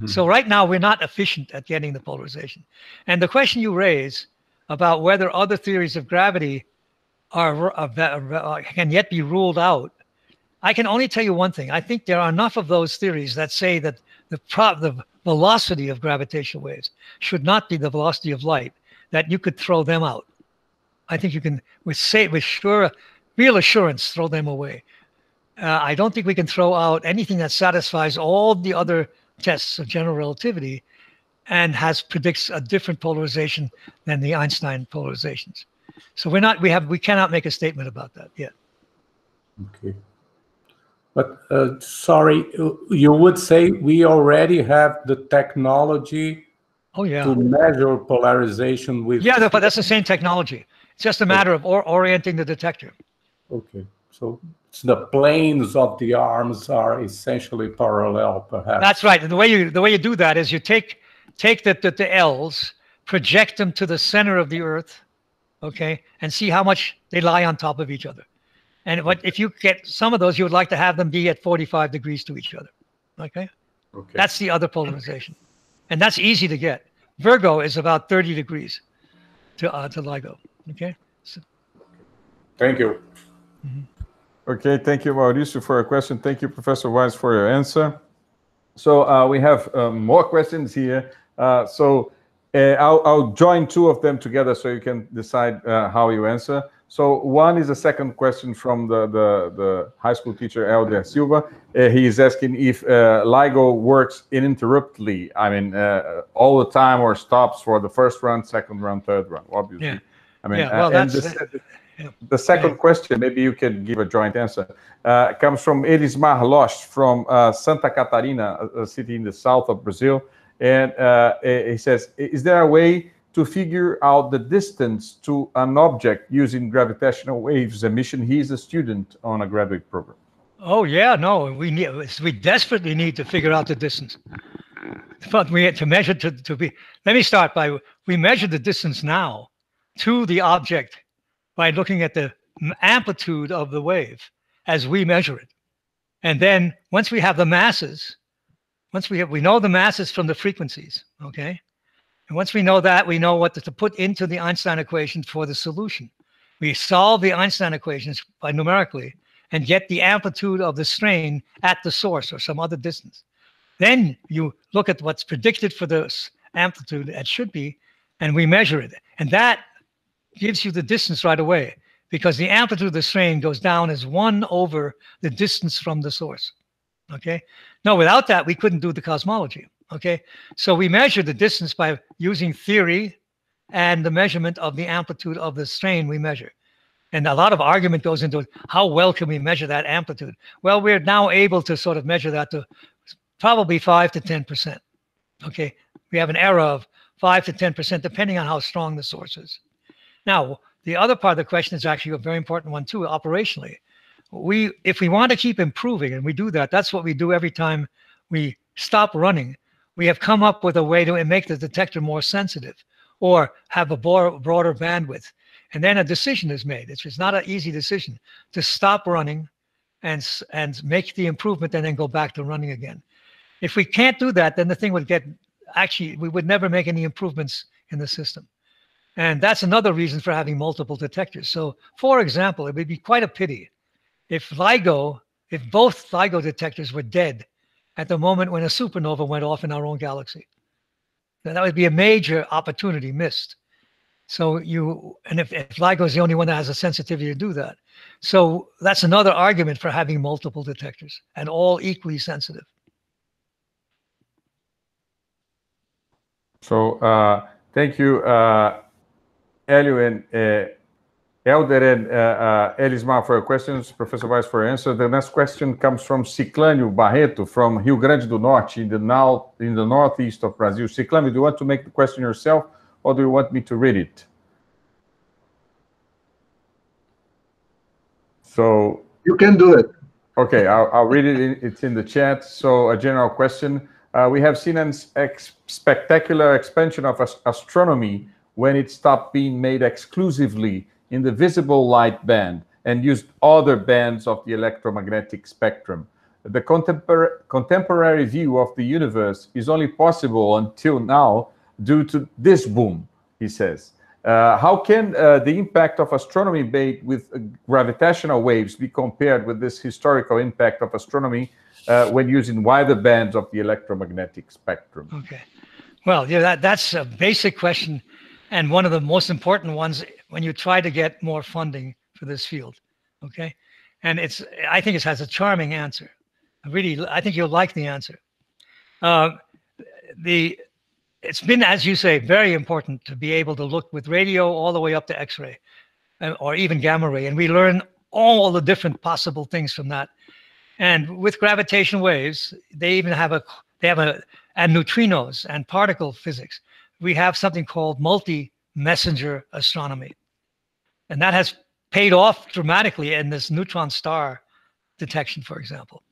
Hmm. So right now we're not efficient at getting the polarization. And the question you raise about whether other theories of gravity are, are, can yet be ruled out, I can only tell you one thing. I think there are enough of those theories that say that the, the velocity of gravitational waves should not be the velocity of light, that you could throw them out. I think you can, with say, with sure, real assurance, throw them away. Uh, I don't think we can throw out anything that satisfies all the other tests of general relativity and has predicts a different polarization than the Einstein polarizations. So we're not, we have, we cannot make a statement about that yet. Okay. But uh, sorry, you would say we already have the technology oh, yeah. to measure polarization with. Yeah, but that's the same technology. It's just a matter of or orienting the detector. Okay. So the planes of the arms are essentially parallel, perhaps. That's right. And the way you the way you do that is you take take the, the, the L's, project them to the center of the Earth, okay, and see how much they lie on top of each other. And what if you get some of those, you would like to have them be at 45 degrees to each other. Okay. Okay. That's the other polarization. And that's easy to get. Virgo is about 30 degrees to uh, to LIGO. Okay. So. Thank you. Mm -hmm. Okay, thank you, Mauricio, for your question. Thank you, Professor Weiss, for your answer. So uh, we have um, more questions here. Uh, so uh, I'll, I'll, join two of them together so you can decide uh, how you answer. So one is a second question from the, the, the high school teacher, Elder Silva. Uh, he is asking if uh, LIGO works uninterruptedly. I mean, all the time or stops for the first run, second run, third run, obviously. Yeah. I mean, yeah, well, that's, the, the second question, maybe you can give a joint answer, uh, comes from Elismar Lost from uh, Santa Catarina, a, city in the south of Brazil. And uh, he says, is there a way to figure out the distance to an object using gravitational waves emission? He's a student on a graduate program. Oh yeah, no, we need, we desperately need to figure out the distance. But we had to measure to, to be, let me start by, we measure the distance now to the object by looking at the amplitude of the wave as we measure it. And then once we have the masses, once we have, we know the masses from the frequencies, okay? And once we know that, we know what to, put into the Einstein equation for the solution. We solve the Einstein equations by numerically and get the amplitude of the strain at the source or some other distance. Then you look at what's predicted for this amplitude it should be, and we measure it. And that gives you the distance right away because the amplitude of the strain goes down as one over the distance from the source. Okay. No, without that, we couldn't do the cosmology. Okay. So we measure the distance by using theory and the measurement of the amplitude of the strain we measure. And a lot of argument goes into how well can we measure that amplitude? Well, we're now able to sort of measure that to probably five to 10%. Okay. We have an error of five to 10%, depending on how strong the source is. Now, the other part of the question is actually a very important one too, operationally. We, if we want to keep improving, and we do that, that's what we do every time we stop running. We have come up with a way to make the detector more sensitive or have a broader bandwidth. And then a decision is made. It's, it's not an easy decision to stop running and, and make the improvement and then go back to running again. If we can't do that, then the thing would get, actually, we would never make any improvements in the system. And that's another reason for having multiple detectors. So for example, it would be quite a pity if LIGO, if both LIGO detectors were dead at the moment when a supernova went off in our own galaxy. Now, that would be a major opportunity missed. So you, and if, if LIGO is the only one that has a sensitivity to do that. So that's another argument for having multiple detectors and all equally sensitive. So uh, thank you, uh, Elio and uh, Elder and uh, uh, Elismar for your questions, Professor Weiss for your answer. The next question comes from Ciclânio Barreto from Rio Grande do Norte in the now in the northeast of Brazil. Ciclânio, do you want to make the question yourself or do you want me to read it? So you can do it. Okay, I'll, I'll read it. It's in the chat. So a general question. Uh, we have seen a ex spectacular expansion of as astronomy when it stopped being made exclusively in the visible light band and used other bands of the electromagnetic spectrum. The contempor contemporary view of the universe is only possible until now due to this boom, he says. Uh, how can uh, the impact of astronomy made with uh, gravitational waves be compared with this historical impact of astronomy uh, when using wider bands of the electromagnetic spectrum? Okay. Well, yeah, that, that's a basic question and one of the most important ones when you try to get more funding for this field. Okay. And it's, I think it has a charming answer. I really, I think you'll like the answer. Uh, the, it's been, as you say, very important to be able to look with radio all the way up to X-ray uh, or even gamma ray. And we learn all the different possible things from that. And with gravitation waves, they even have a, they have a, and neutrinos and particle physics we have something called multi-messenger astronomy. And that has paid off dramatically in this neutron star detection, for example.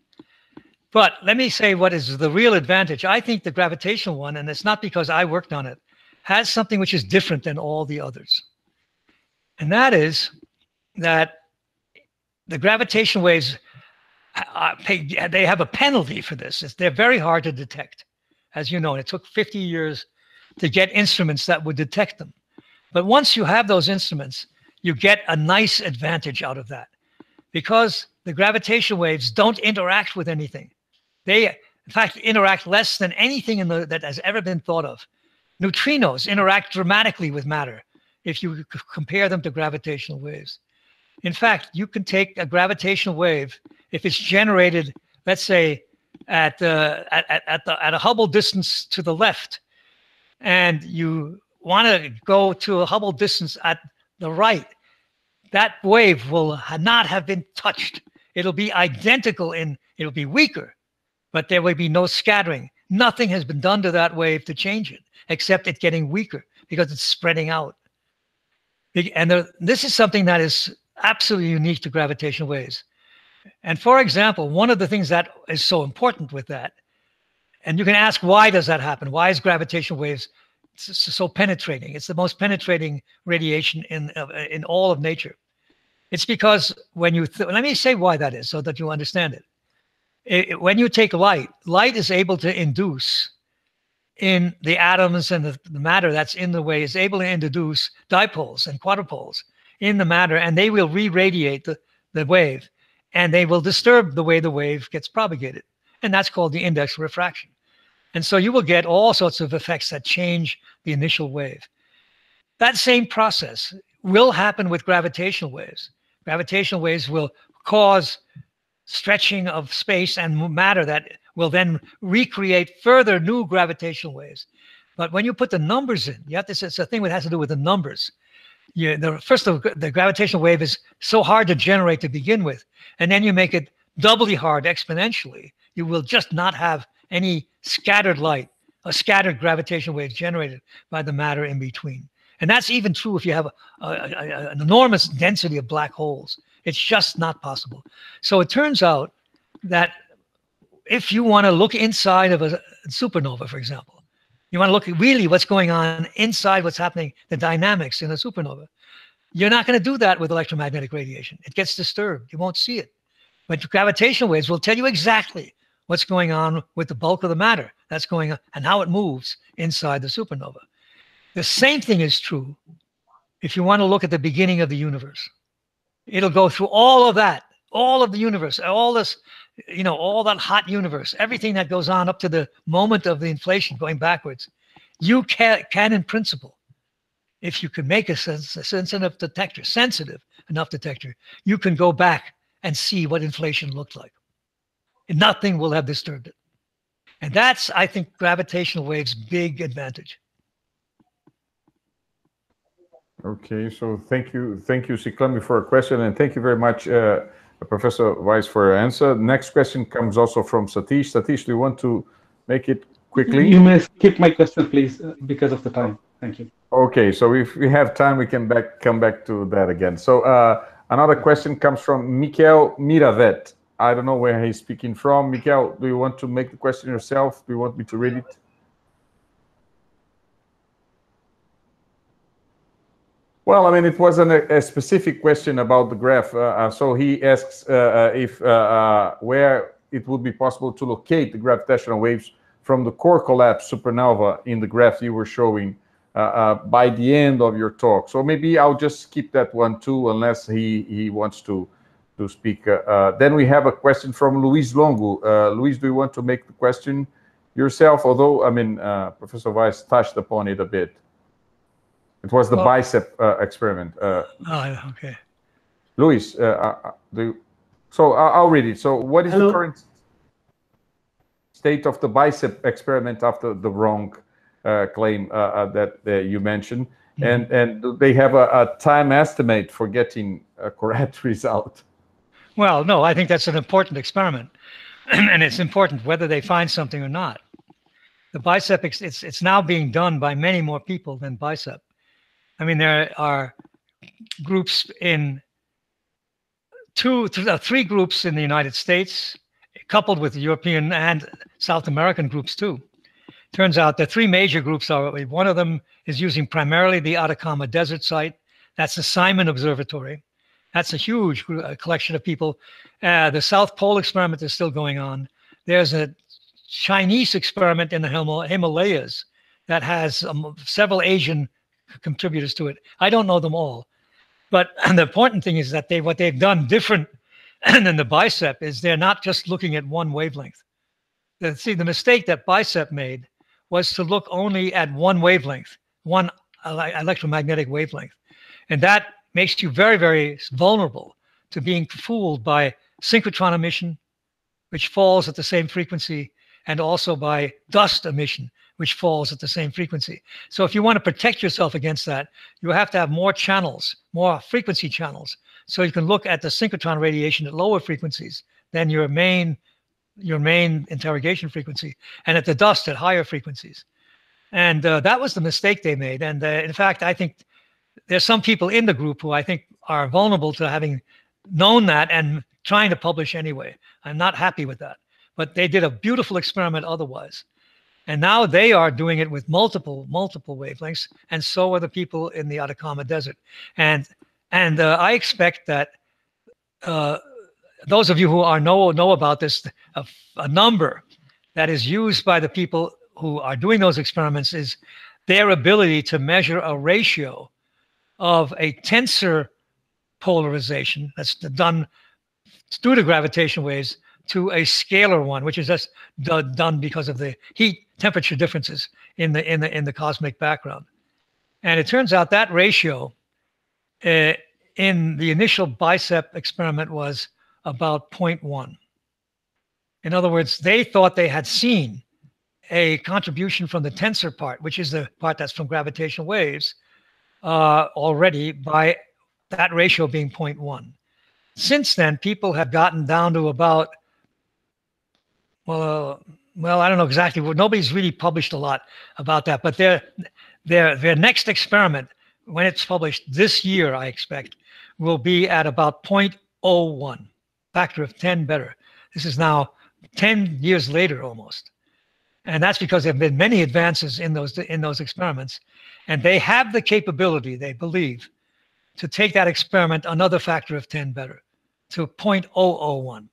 But let me say what is the real advantage. I think the gravitational one, and it's not because I worked on it, has something which is different than all the others. And that is that the gravitational waves, uh, they have a penalty for this. They're very hard to detect. As you know, it took 50 years to get instruments that would detect them. But once you have those instruments, you get a nice advantage out of that because the gravitational waves don't interact with anything. They, in fact, interact less than anything in the, that has ever been thought of. Neutrinos interact dramatically with matter if you compare them to gravitational waves. In fact, you can take a gravitational wave if it's generated, let's say, at, uh, at, at, the, at a Hubble distance to the left, and you want to go to a Hubble distance at the right, that wave will not have been touched. It'll be identical in, it'll be weaker, but there will be no scattering. Nothing has been done to that wave to change it, except it getting weaker because it's spreading out. And there, this is something that is absolutely unique to gravitational waves. And for example, one of the things that is so important with that and you can ask, why does that happen? Why is gravitational waves so penetrating? It's the most penetrating radiation in, uh, in all of nature. It's because when you, let me say why that is so that you understand it. it. When you take light, light is able to induce in the atoms and the, the matter that's in the way is able to induce dipoles and quadrupoles in the matter, and they will re-radiate the, the wave, and they will disturb the way the wave gets propagated. And that's called the index refraction. And so you will get all sorts of effects that change the initial wave. That same process will happen with gravitational waves. Gravitational waves will cause stretching of space and matter that will then recreate further new gravitational waves. But when you put the numbers in, you have to, it's a thing that has to do with the numbers. You, the first of the gravitational wave is so hard to generate to begin with, and then you make it doubly hard exponentially. You will just not have any scattered light, a scattered gravitational wave generated by the matter in between. And that's even true if you have a, a, a, an enormous density of black holes. It's just not possible. So it turns out that if you want to look inside of a supernova, for example, you want to look at really what's going on inside what's happening, the dynamics in a supernova. You're not going to do that with electromagnetic radiation. It gets disturbed. You won't see it. But gravitational waves will tell you exactly what's going on with the bulk of the matter that's going on and how it moves inside the supernova. The same thing is true if you want to look at the beginning of the universe. It'll go through all of that, all of the universe, all this you know, all that hot universe, everything that goes on up to the moment of the inflation going backwards, you can, can in principle, if you can make a, sens- a sensitive detector, sensitive enough detector, you can go back and see what inflation looked like. And nothing will have disturbed it. And that's, I think, gravitational waves' big advantage. Okay, so thank you, thank you, Ciclame, for a question, and thank you very much, uh, Professor Weiss, for your answer. Next question comes also from Satish. Satish, do you want to make it quickly? You may skip my question, please, because of the time. Thank you. Okay, so if we have time, we can back come back to that again. So uh, another question comes from Mikel Miravet. I don't know where he's speaking from. Mikel, do you want to make the question yourself? Do you want me to read it? Well, I mean, it wasn't a, specific question about the graph. Uh, uh so he asks uh, uh if uh, where it would be possible to locate the gravitational waves from the core collapse supernova in the graph you were showing by the end of your talk. So maybe I'll just skip that one too, unless he, he wants to to speak. then we have a question from Luis Longo. Luis, do you want to make the question yourself? Although, I mean, Professor Weiss touched upon it a bit. It was the well, BICEP uh, experiment. Uh, oh, okay. Luis, uh, uh, do, so I'll read it. So, what is Hello? the current state of the BICEP experiment after the wrong uh, claim uh, that you mentioned? Mm -hmm. And and they have a, a time estimate for getting a correct result. Well, no, I think that's an important experiment, and it's important whether they find something or not. The BICEP, it's it's now being done by many more people than BICEP. I mean, there are groups in two, th uh, three groups in the United States, coupled with European and South American groups too. Turns out the three major groups are one of them is using primarily the Atacama Desert site. That's the Simons Observatory. That's a huge uh, collection of people. Uh, the South Pole experiment is still going on. There's a Chinese experiment in the Himalayas that has um, several Asian contributors to it. I don't know them all, but the important thing is that they what they've done different than the BICEP is they're not just looking at one wavelength. see, the mistake that BICEP made was to look only at one wavelength, one electromagnetic wavelength, and that makes you very, very vulnerable to being fooled by synchrotron emission, which falls at the same frequency, and also by dust emission, which falls at the same frequency. So if you want to protect yourself against that, you have to have more channels, more frequency channels. So you can look at the synchrotron radiation at lower frequencies than your main your main interrogation frequency, and at the dust at higher frequencies. And uh, that was the mistake they made. And uh, in fact, I think there's some people in the group who I think are vulnerable to having known that and trying to publish anyway. I'm not happy with that. But they did a beautiful experiment otherwise. And now they are doing it with multiple, multiple wavelengths, and so are the people in the Atacama Desert. And and uh, I expect that uh, those of you who are know know about this, a, a number that is used by the people who are doing those experiments is their ability to measure a ratio of a tensor polarization that's done due to gravitational waves to a scalar one, which is just done because of the heat temperature differences in the in the in the cosmic background. And it turns out that ratio uh, in the initial BICEP experiment was about 0.1. In other words, they thought they had seen a contribution from the tensor part, which is the part that's from gravitational waves, uh, already by that ratio being 0.1. Since then, people have gotten down to about well, uh, well, I don't know exactly. Nobody's really published a lot about that, but their their their next experiment, when it's published this year, I expect, will be at about 0.01, factor of 10 better. This is now 10 years later almost, and that's because there have been many advances in those in those experiments, and they have the capability, they believe, to take that experiment another factor of 10 better to 0.001.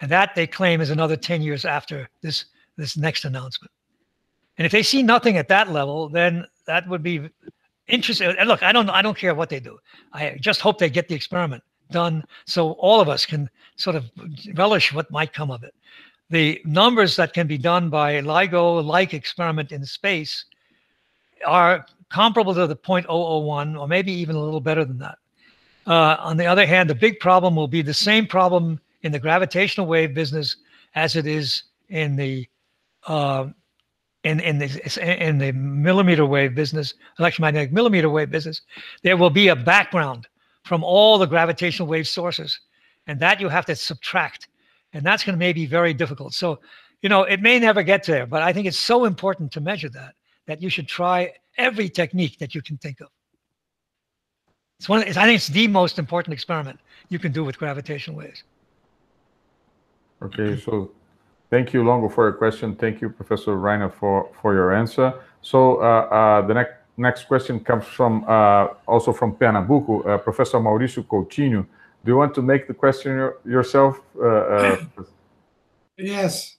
And that they claim is another 10 years after this, this next announcement. And if they see nothing at that level, then that would be interesting. And look, I don't I don't care what they do. I just hope they get the experiment done so all of us can sort of relish what might come of it. The numbers that can be done by LIGO-like experiment in space are comparable to the 0.001 or maybe even a little better than that. Uh, on the other hand, the big problem will be the same problem in the gravitational wave business as it is in the uh, in in the in the millimeter wave business, electromagnetic millimeter wave business. There will be a background from all the gravitational wave sources, and that you have to subtract, and that's going to maybe be very difficult. So, you know, it may never get there, but I think it's so important to measure that that you should try every technique that you can think of. It's one. Of, It's, I think it's the most important experiment you can do with gravitational waves. Okay, so thank you, Longo, for your question. Thank you, Professor Rainer, for for your answer. So uh, uh, the next next question comes from uh, also from Pernambuco, uh, Professor Mauricio Coutinho. Do you want to make the question yourself? Uh, uh, yes.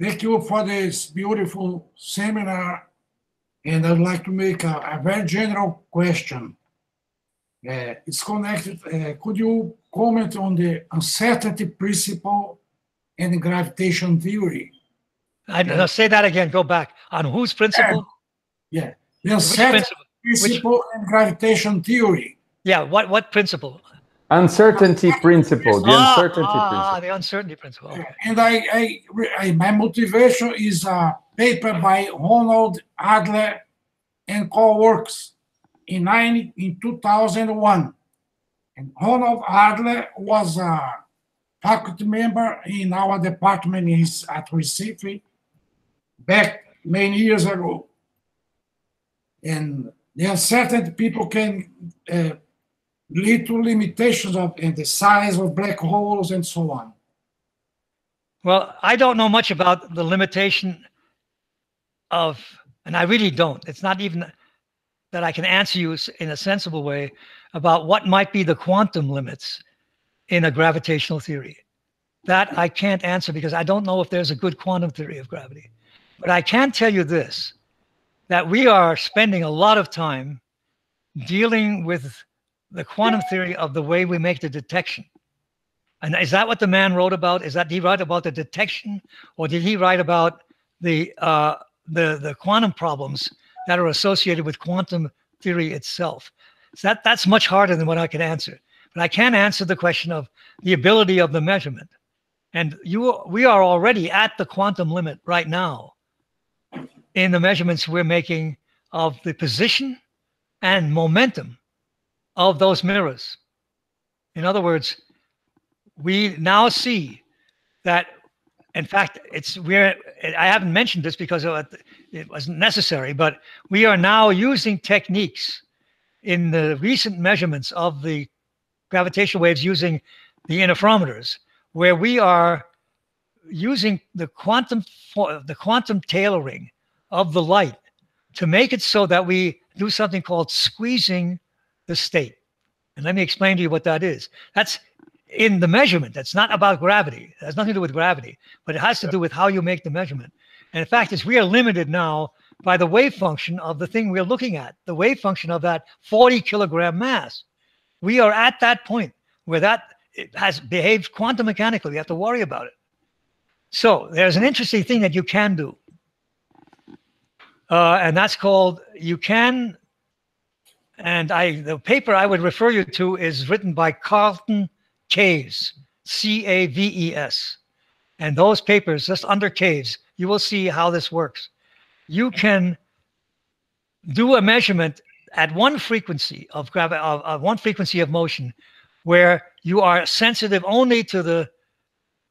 thank you for this beautiful seminar and I'd like to make a, a very general question. Uh, it's connected. Uh, could you comment on the uncertainty principle and gravitation theory? I, uh, say that again. Go back on whose principle? Yeah, the uncertainty principle Which? and gravitation theory. Yeah, what what principle? Uncertainty principle. The ah, uncertainty ah, principle. the uncertainty principle. Okay. And I, I, I, my motivation is a paper by Ronald Adler and co-works in, 90, in 2001. And Ronald Adler was a faculty member in our department at Recife back many years ago. And there are certain people can uh, lead to limitations of in the size of black holes and so on. Well, I don't know much about the limitation of, and I really don't. It's not even that I can answer you in a sensible way about what might be the quantum limits in a gravitational theory. That I can't answer because I don't know if there's a good quantum theory of gravity. But I can tell you this that we are spending a lot of time dealing with the quantum theory of the way we make the detection. And is that what the man wrote about? Is that he write about the detection, or did he write about the uh, the the quantum problems that are associated with quantum theory itself? So that that's much harder than what I can answer. But I can answer the question of the ability of the measurement. And you we are already at the quantum limit right now in the measurements we're making of the position and momentum of those mirrors. In other words, we now see that, in fact, it's we're. I haven't mentioned this because it wasn't necessary, but we are now using techniques in the recent measurements of the gravitational waves using the interferometers, where we are using the quantum the quantum tailoring of the light to make it so that we do something called squeezing the state. And let me explain to you what that is. That's in the measurement. That's not about gravity. It has nothing to do with gravity, but it has to do with how you make the measurement. And in fact, is we are limited now by the wave function of the thing we're looking at, the wave function of that 40 kilogram mass. We are at that point where that has behaved quantum mechanically. We have to worry about it. So there's an interesting thing that you can do. Uh, and that's called you can and I the paper I would refer you to is written by Carlton Caves, C A V E S. And those papers, just under Caves, you will see how this works. You can do a measurement at one frequency of gravity of, of one frequency of motion where you are sensitive only to the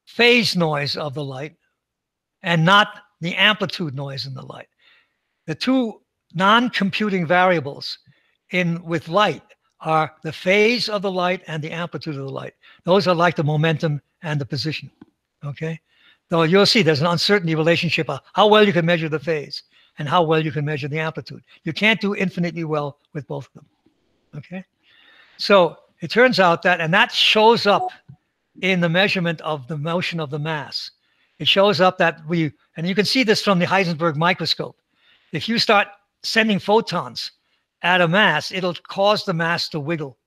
phase noise of the light and not the amplitude noise in the light. The two non-commuting variables in with light are the phase of the light and the amplitude of the light. Those are like the momentum and the position. Okay. Though you'll see there's an uncertainty relationship of how well you can measure the phase and how well you can measure the amplitude. You can't do infinitely well with both of them. Okay. So it turns out that, and that shows up in the measurement of the motion of the mass. It shows up that we, and you can see this from the Heisenberg microscope. If you start sending photons at a mass, it'll cause the mass to wiggle.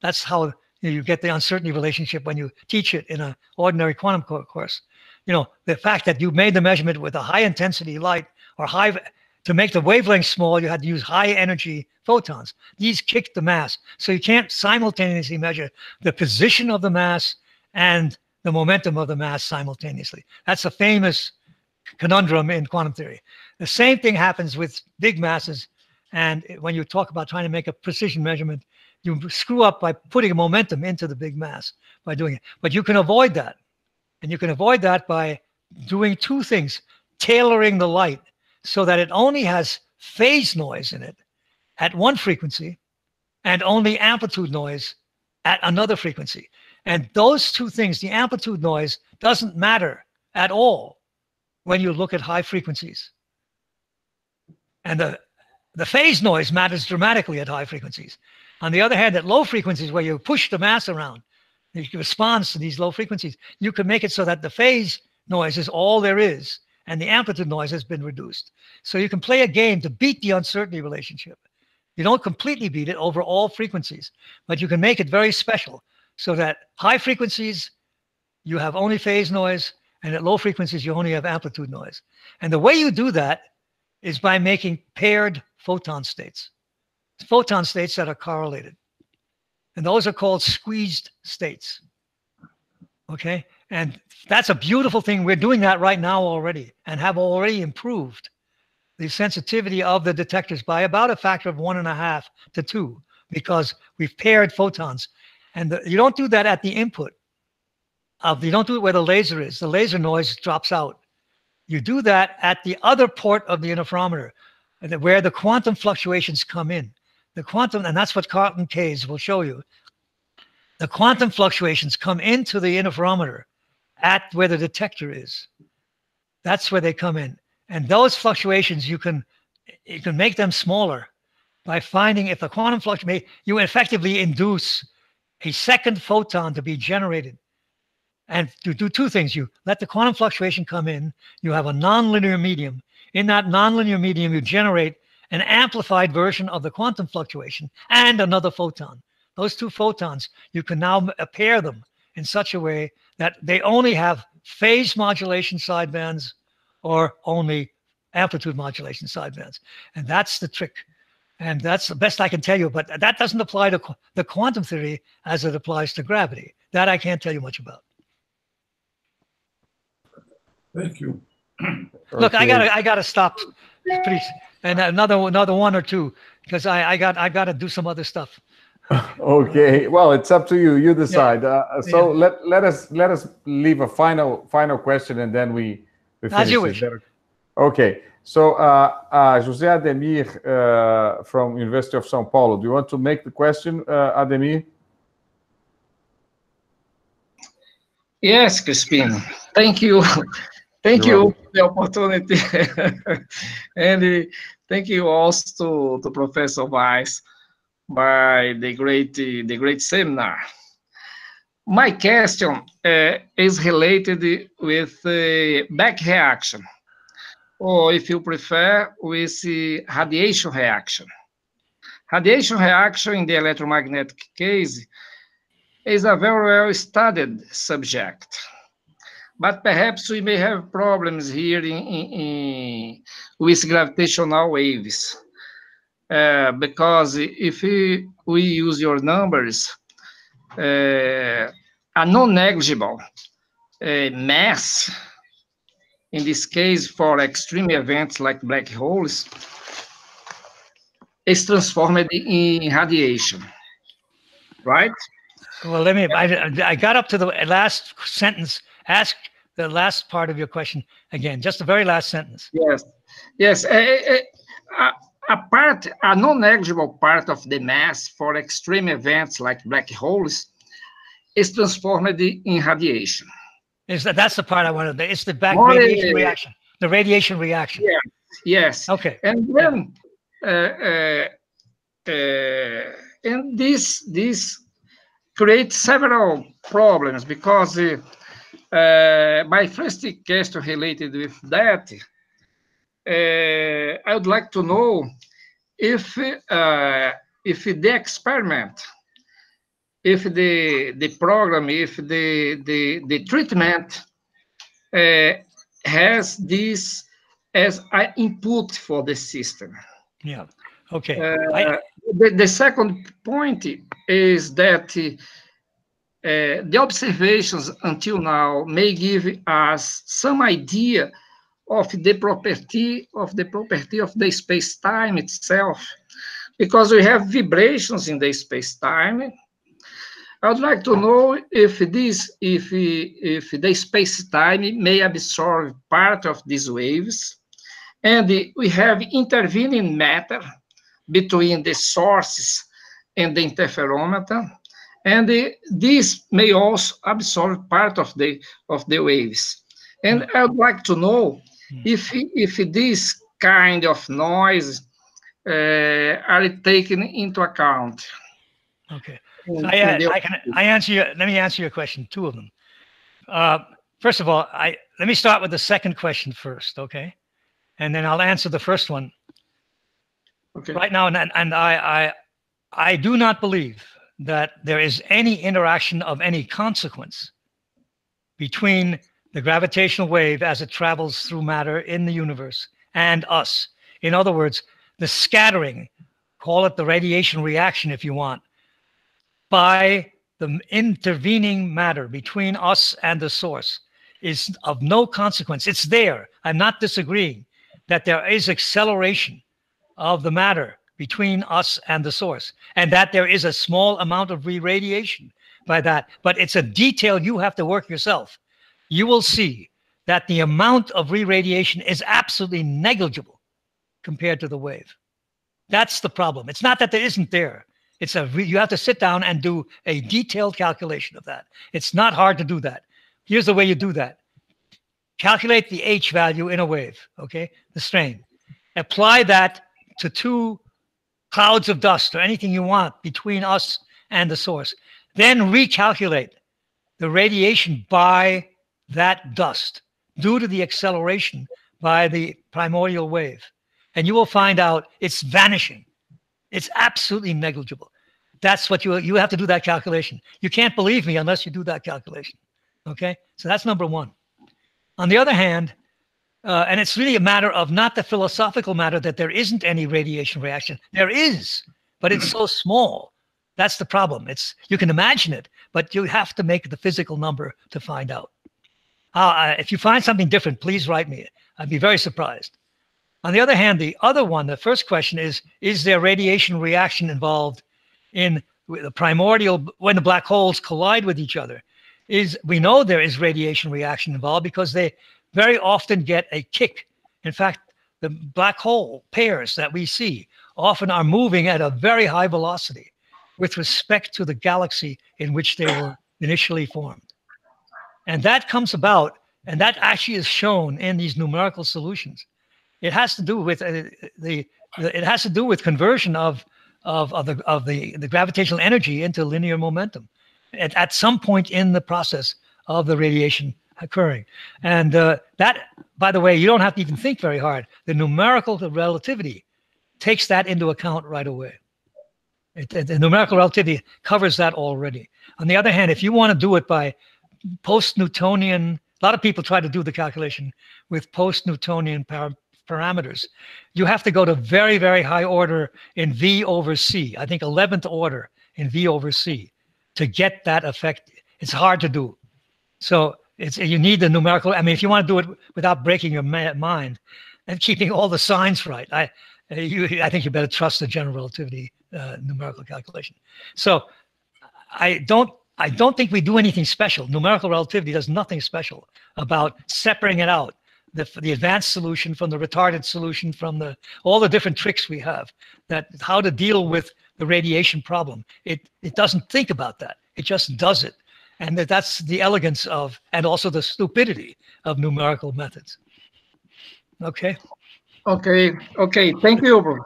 That's how you, know, you get the uncertainty relationship when you teach it in an ordinary quantum course. You know, the fact that you made the measurement with a high intensity light or high to make the wavelength small, you had to use high energy photons. These kicked the mass. So you can't simultaneously measure the position of the mass and the momentum of the mass simultaneously. That's a famous conundrum in quantum theory. The same thing happens with big masses. And when you talk about trying to make a precision measurement, you screw up by putting a momentum into the big mass by doing it. But you can avoid that. And you can avoid that by doing two things tailoring the light so that it only has phase noise in it at one frequency and only amplitude noise at another frequency. And those two things, the amplitude noise doesn't matter at all when you look at high frequencies. And the, the phase noise matters dramatically at high frequencies. On the other hand, at low frequencies where you push the mass around, it responds to these low frequencies, you can make it so that the phase noise is all there is and the amplitude noise has been reduced. So you can play a game to beat the uncertainty relationship. You don't completely beat it over all frequencies, but you can make it very special so that high frequencies, you have only phase noise, and at low frequencies, you only have amplitude noise. And the way you do that is by making paired photon states, photon states that are correlated. And those are called squeezed states. Okay. And that's a beautiful thing. We're doing that right now already and have already improved the sensitivity of the detectors by about a factor of one and a half to two because we've paired photons. And the, you don't do that at the input. You don't do it where the laser is. The laser noise drops out. You do that at the other port of the interferometer, where the quantum fluctuations come in. The quantum, and that's what Carlton Caves will show you. The quantum fluctuations come into the interferometer at where the detector is. That's where they come in. And those fluctuations, you can you can make them smaller by finding if the quantum fluctuation, you effectively induce a second photon to be generated. And to do two things, you let the quantum fluctuation come in, you have a nonlinear medium. In that nonlinear medium, you generate an amplified version of the quantum fluctuation and another photon. Those two photons, you can now uh, pair them in such a way that they only have phase modulation sidebands or only amplitude modulation sidebands. And that's the trick. And that's the best I can tell you. But that doesn't apply to qu the quantum theory as it applies to gravity. That I can't tell you much about. Thank you. Look, okay. I gotta I gotta stop, please, and another another one or two because I I got I gotta do some other stuff. okay well it's up to you you decide yeah. uh, so yeah. let let us let us leave a final final question and then we, we as you wish okay so uh, uh, José Ademir uh, from University of São Paulo do you want to make the question uh, Ademir yes Crispin thank you thank You're you for the opportunity and uh, thank you also to, Professor Weiss by the great the great seminar. My question uh, is related with the back reaction, or if you prefer, with the radiation reaction. Radiation reaction in the electromagnetic case is a very well studied subject. But perhaps we may have problems here in, in, in, with gravitational waves. Uh, because if we, we, use your numbers, uh, a non-negligible uh, mass, in this case for extreme events like black holes, is transformed in radiation, right? Well, let me, I, I got up to the last sentence. Ask the last part of your question again, just the very last sentence. Yes, yes. Uh, uh, a part, a non-negligible part of the mass for extreme events like black holes is transformed in radiation. Is that that's the part I wanted? It's the back More radiation uh, reaction. The radiation reaction. Yeah. Yes. Okay. And then, yeah. uh, uh, uh, and this this creates several problems because uh, uh, my first question related with that uh, I would like to know if uh, if the experiment, if the the program, if the the the treatment uh, has this as an input for the system. Yeah. Okay. Uh, I... the, the second point is that uh, the observations until now may give us some idea of the property of the property of the space-time itself, because we have vibrations in the space-time. I would like to know if this, if if the space-time may absorb part of these waves, and we have intervening matter between the sources and the interferometer, and the, this may also absorb part of the of the waves. And I would like to know hmm. if if this kind of noise uh, are taken into account. Okay, so I, I, can I answer you. Let me answer your question. Two of them. Uh, first of all, I let me start with the second question first. Okay, and then I'll answer the first one. Okay. Right now, and and I I I do not believe that there is any interaction of any consequence between the gravitational wave as it travels through matter in the universe and us. In other words, the scattering, call it the radiation reaction if you want, by the intervening matter between us and the source is of no consequence. It's there. I'm not disagreeing that there is acceleration of the matter between us and the source, and that there is a small amount of re-radiation by that. But it's a detail you have to work yourself. You will see that the amount of re-radiation is absolutely negligible compared to the wave. That's the problem. It's not that there isn't there. It's a you have to sit down and do a detailed calculation of that. It's not hard to do that. Here's the way you do that. Calculate the H value in a wave, okay? The strain. Apply that to two clouds of dust or anything you want between us and the source. Then recalculate the radiation by that dust due to the acceleration by the primordial wave. And you will find out it's vanishing. It's absolutely negligible. That's what you you have to do that calculation. You can't believe me unless you do that calculation. Okay? So that's number one. On the other hand, uh, and it's really a matter of not the philosophical matter that there isn't any radiation reaction. There is, but it's so small. That's the problem. It's you can imagine it, but you have to make the physical number to find out. Uh, if you find something different, please write me. I'd be very surprised. On the other hand, the other one, the first question is: Is there radiation reaction involved in the primordial when the black holes collide with each other? Is we know there is radiation reaction involved because they very often get a kick. In fact, the black hole pairs that we see often are moving at a very high velocity with respect to the galaxy in which they were initially formed. And that comes about, and that actually is shown in these numerical solutions. It has to do with uh, the, it has to do with conversion of of, of the of the, the gravitational energy into linear momentum at, at some point in the process of the radiation occurring. And uh, that, by the way, you don't have to even think very hard. The numerical relativity takes that into account right away. It, the numerical relativity covers that already. On the other hand, if you want to do it by post-Newtonian, a lot of people try to do the calculation with post-Newtonian par parameters. You have to go to very, very high order in V over C. I think 11th order in V over C to get that effect. It's hard to do. So it's you need the numerical. I mean, if you want to do it without breaking your mind and keeping all the signs right, I you I think you better trust the general relativity uh, numerical calculation. So I don't I don't think we do anything special. Numerical relativity does nothing special about separating it out. The, the advanced solution from the retarded solution from the all the different tricks we have that how to deal with the radiation problem. It it doesn't think about that. It just does it and that that's the elegance of and also the stupidity of numerical methods okay okay okay thank you bro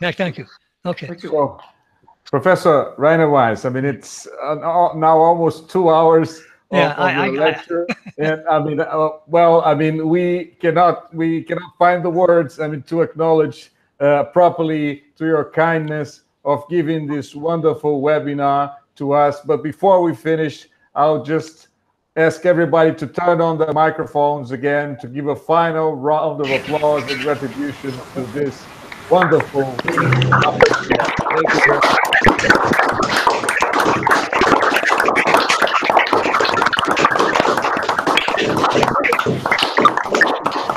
yeah thank you okay thank you. So, professor Rainer Weiss i mean it's uh, now almost two hours yeah, of, of I, your I, lecture. I, and I mean, uh, well, I mean, we cannot we cannot find the words. I mean, to acknowledge uh, properly to your kindness of giving this wonderful webinar to us. But before we finish, I'll just ask everybody to turn on the microphones again to give a final round of applause and retribution to this wonderful. Thank you.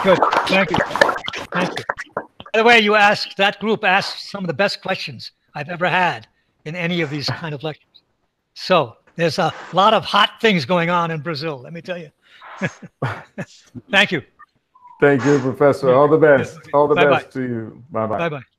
Good. Thank you. Thank you. By the way, you asked that group asked some of the best questions I've ever had in any of these kind of lectures. So there's a lot of hot things going on in Brazil, let me tell you. Thank you. Thank you, Professor. All the best. All the bye best bye. to you. Bye bye. Bye bye.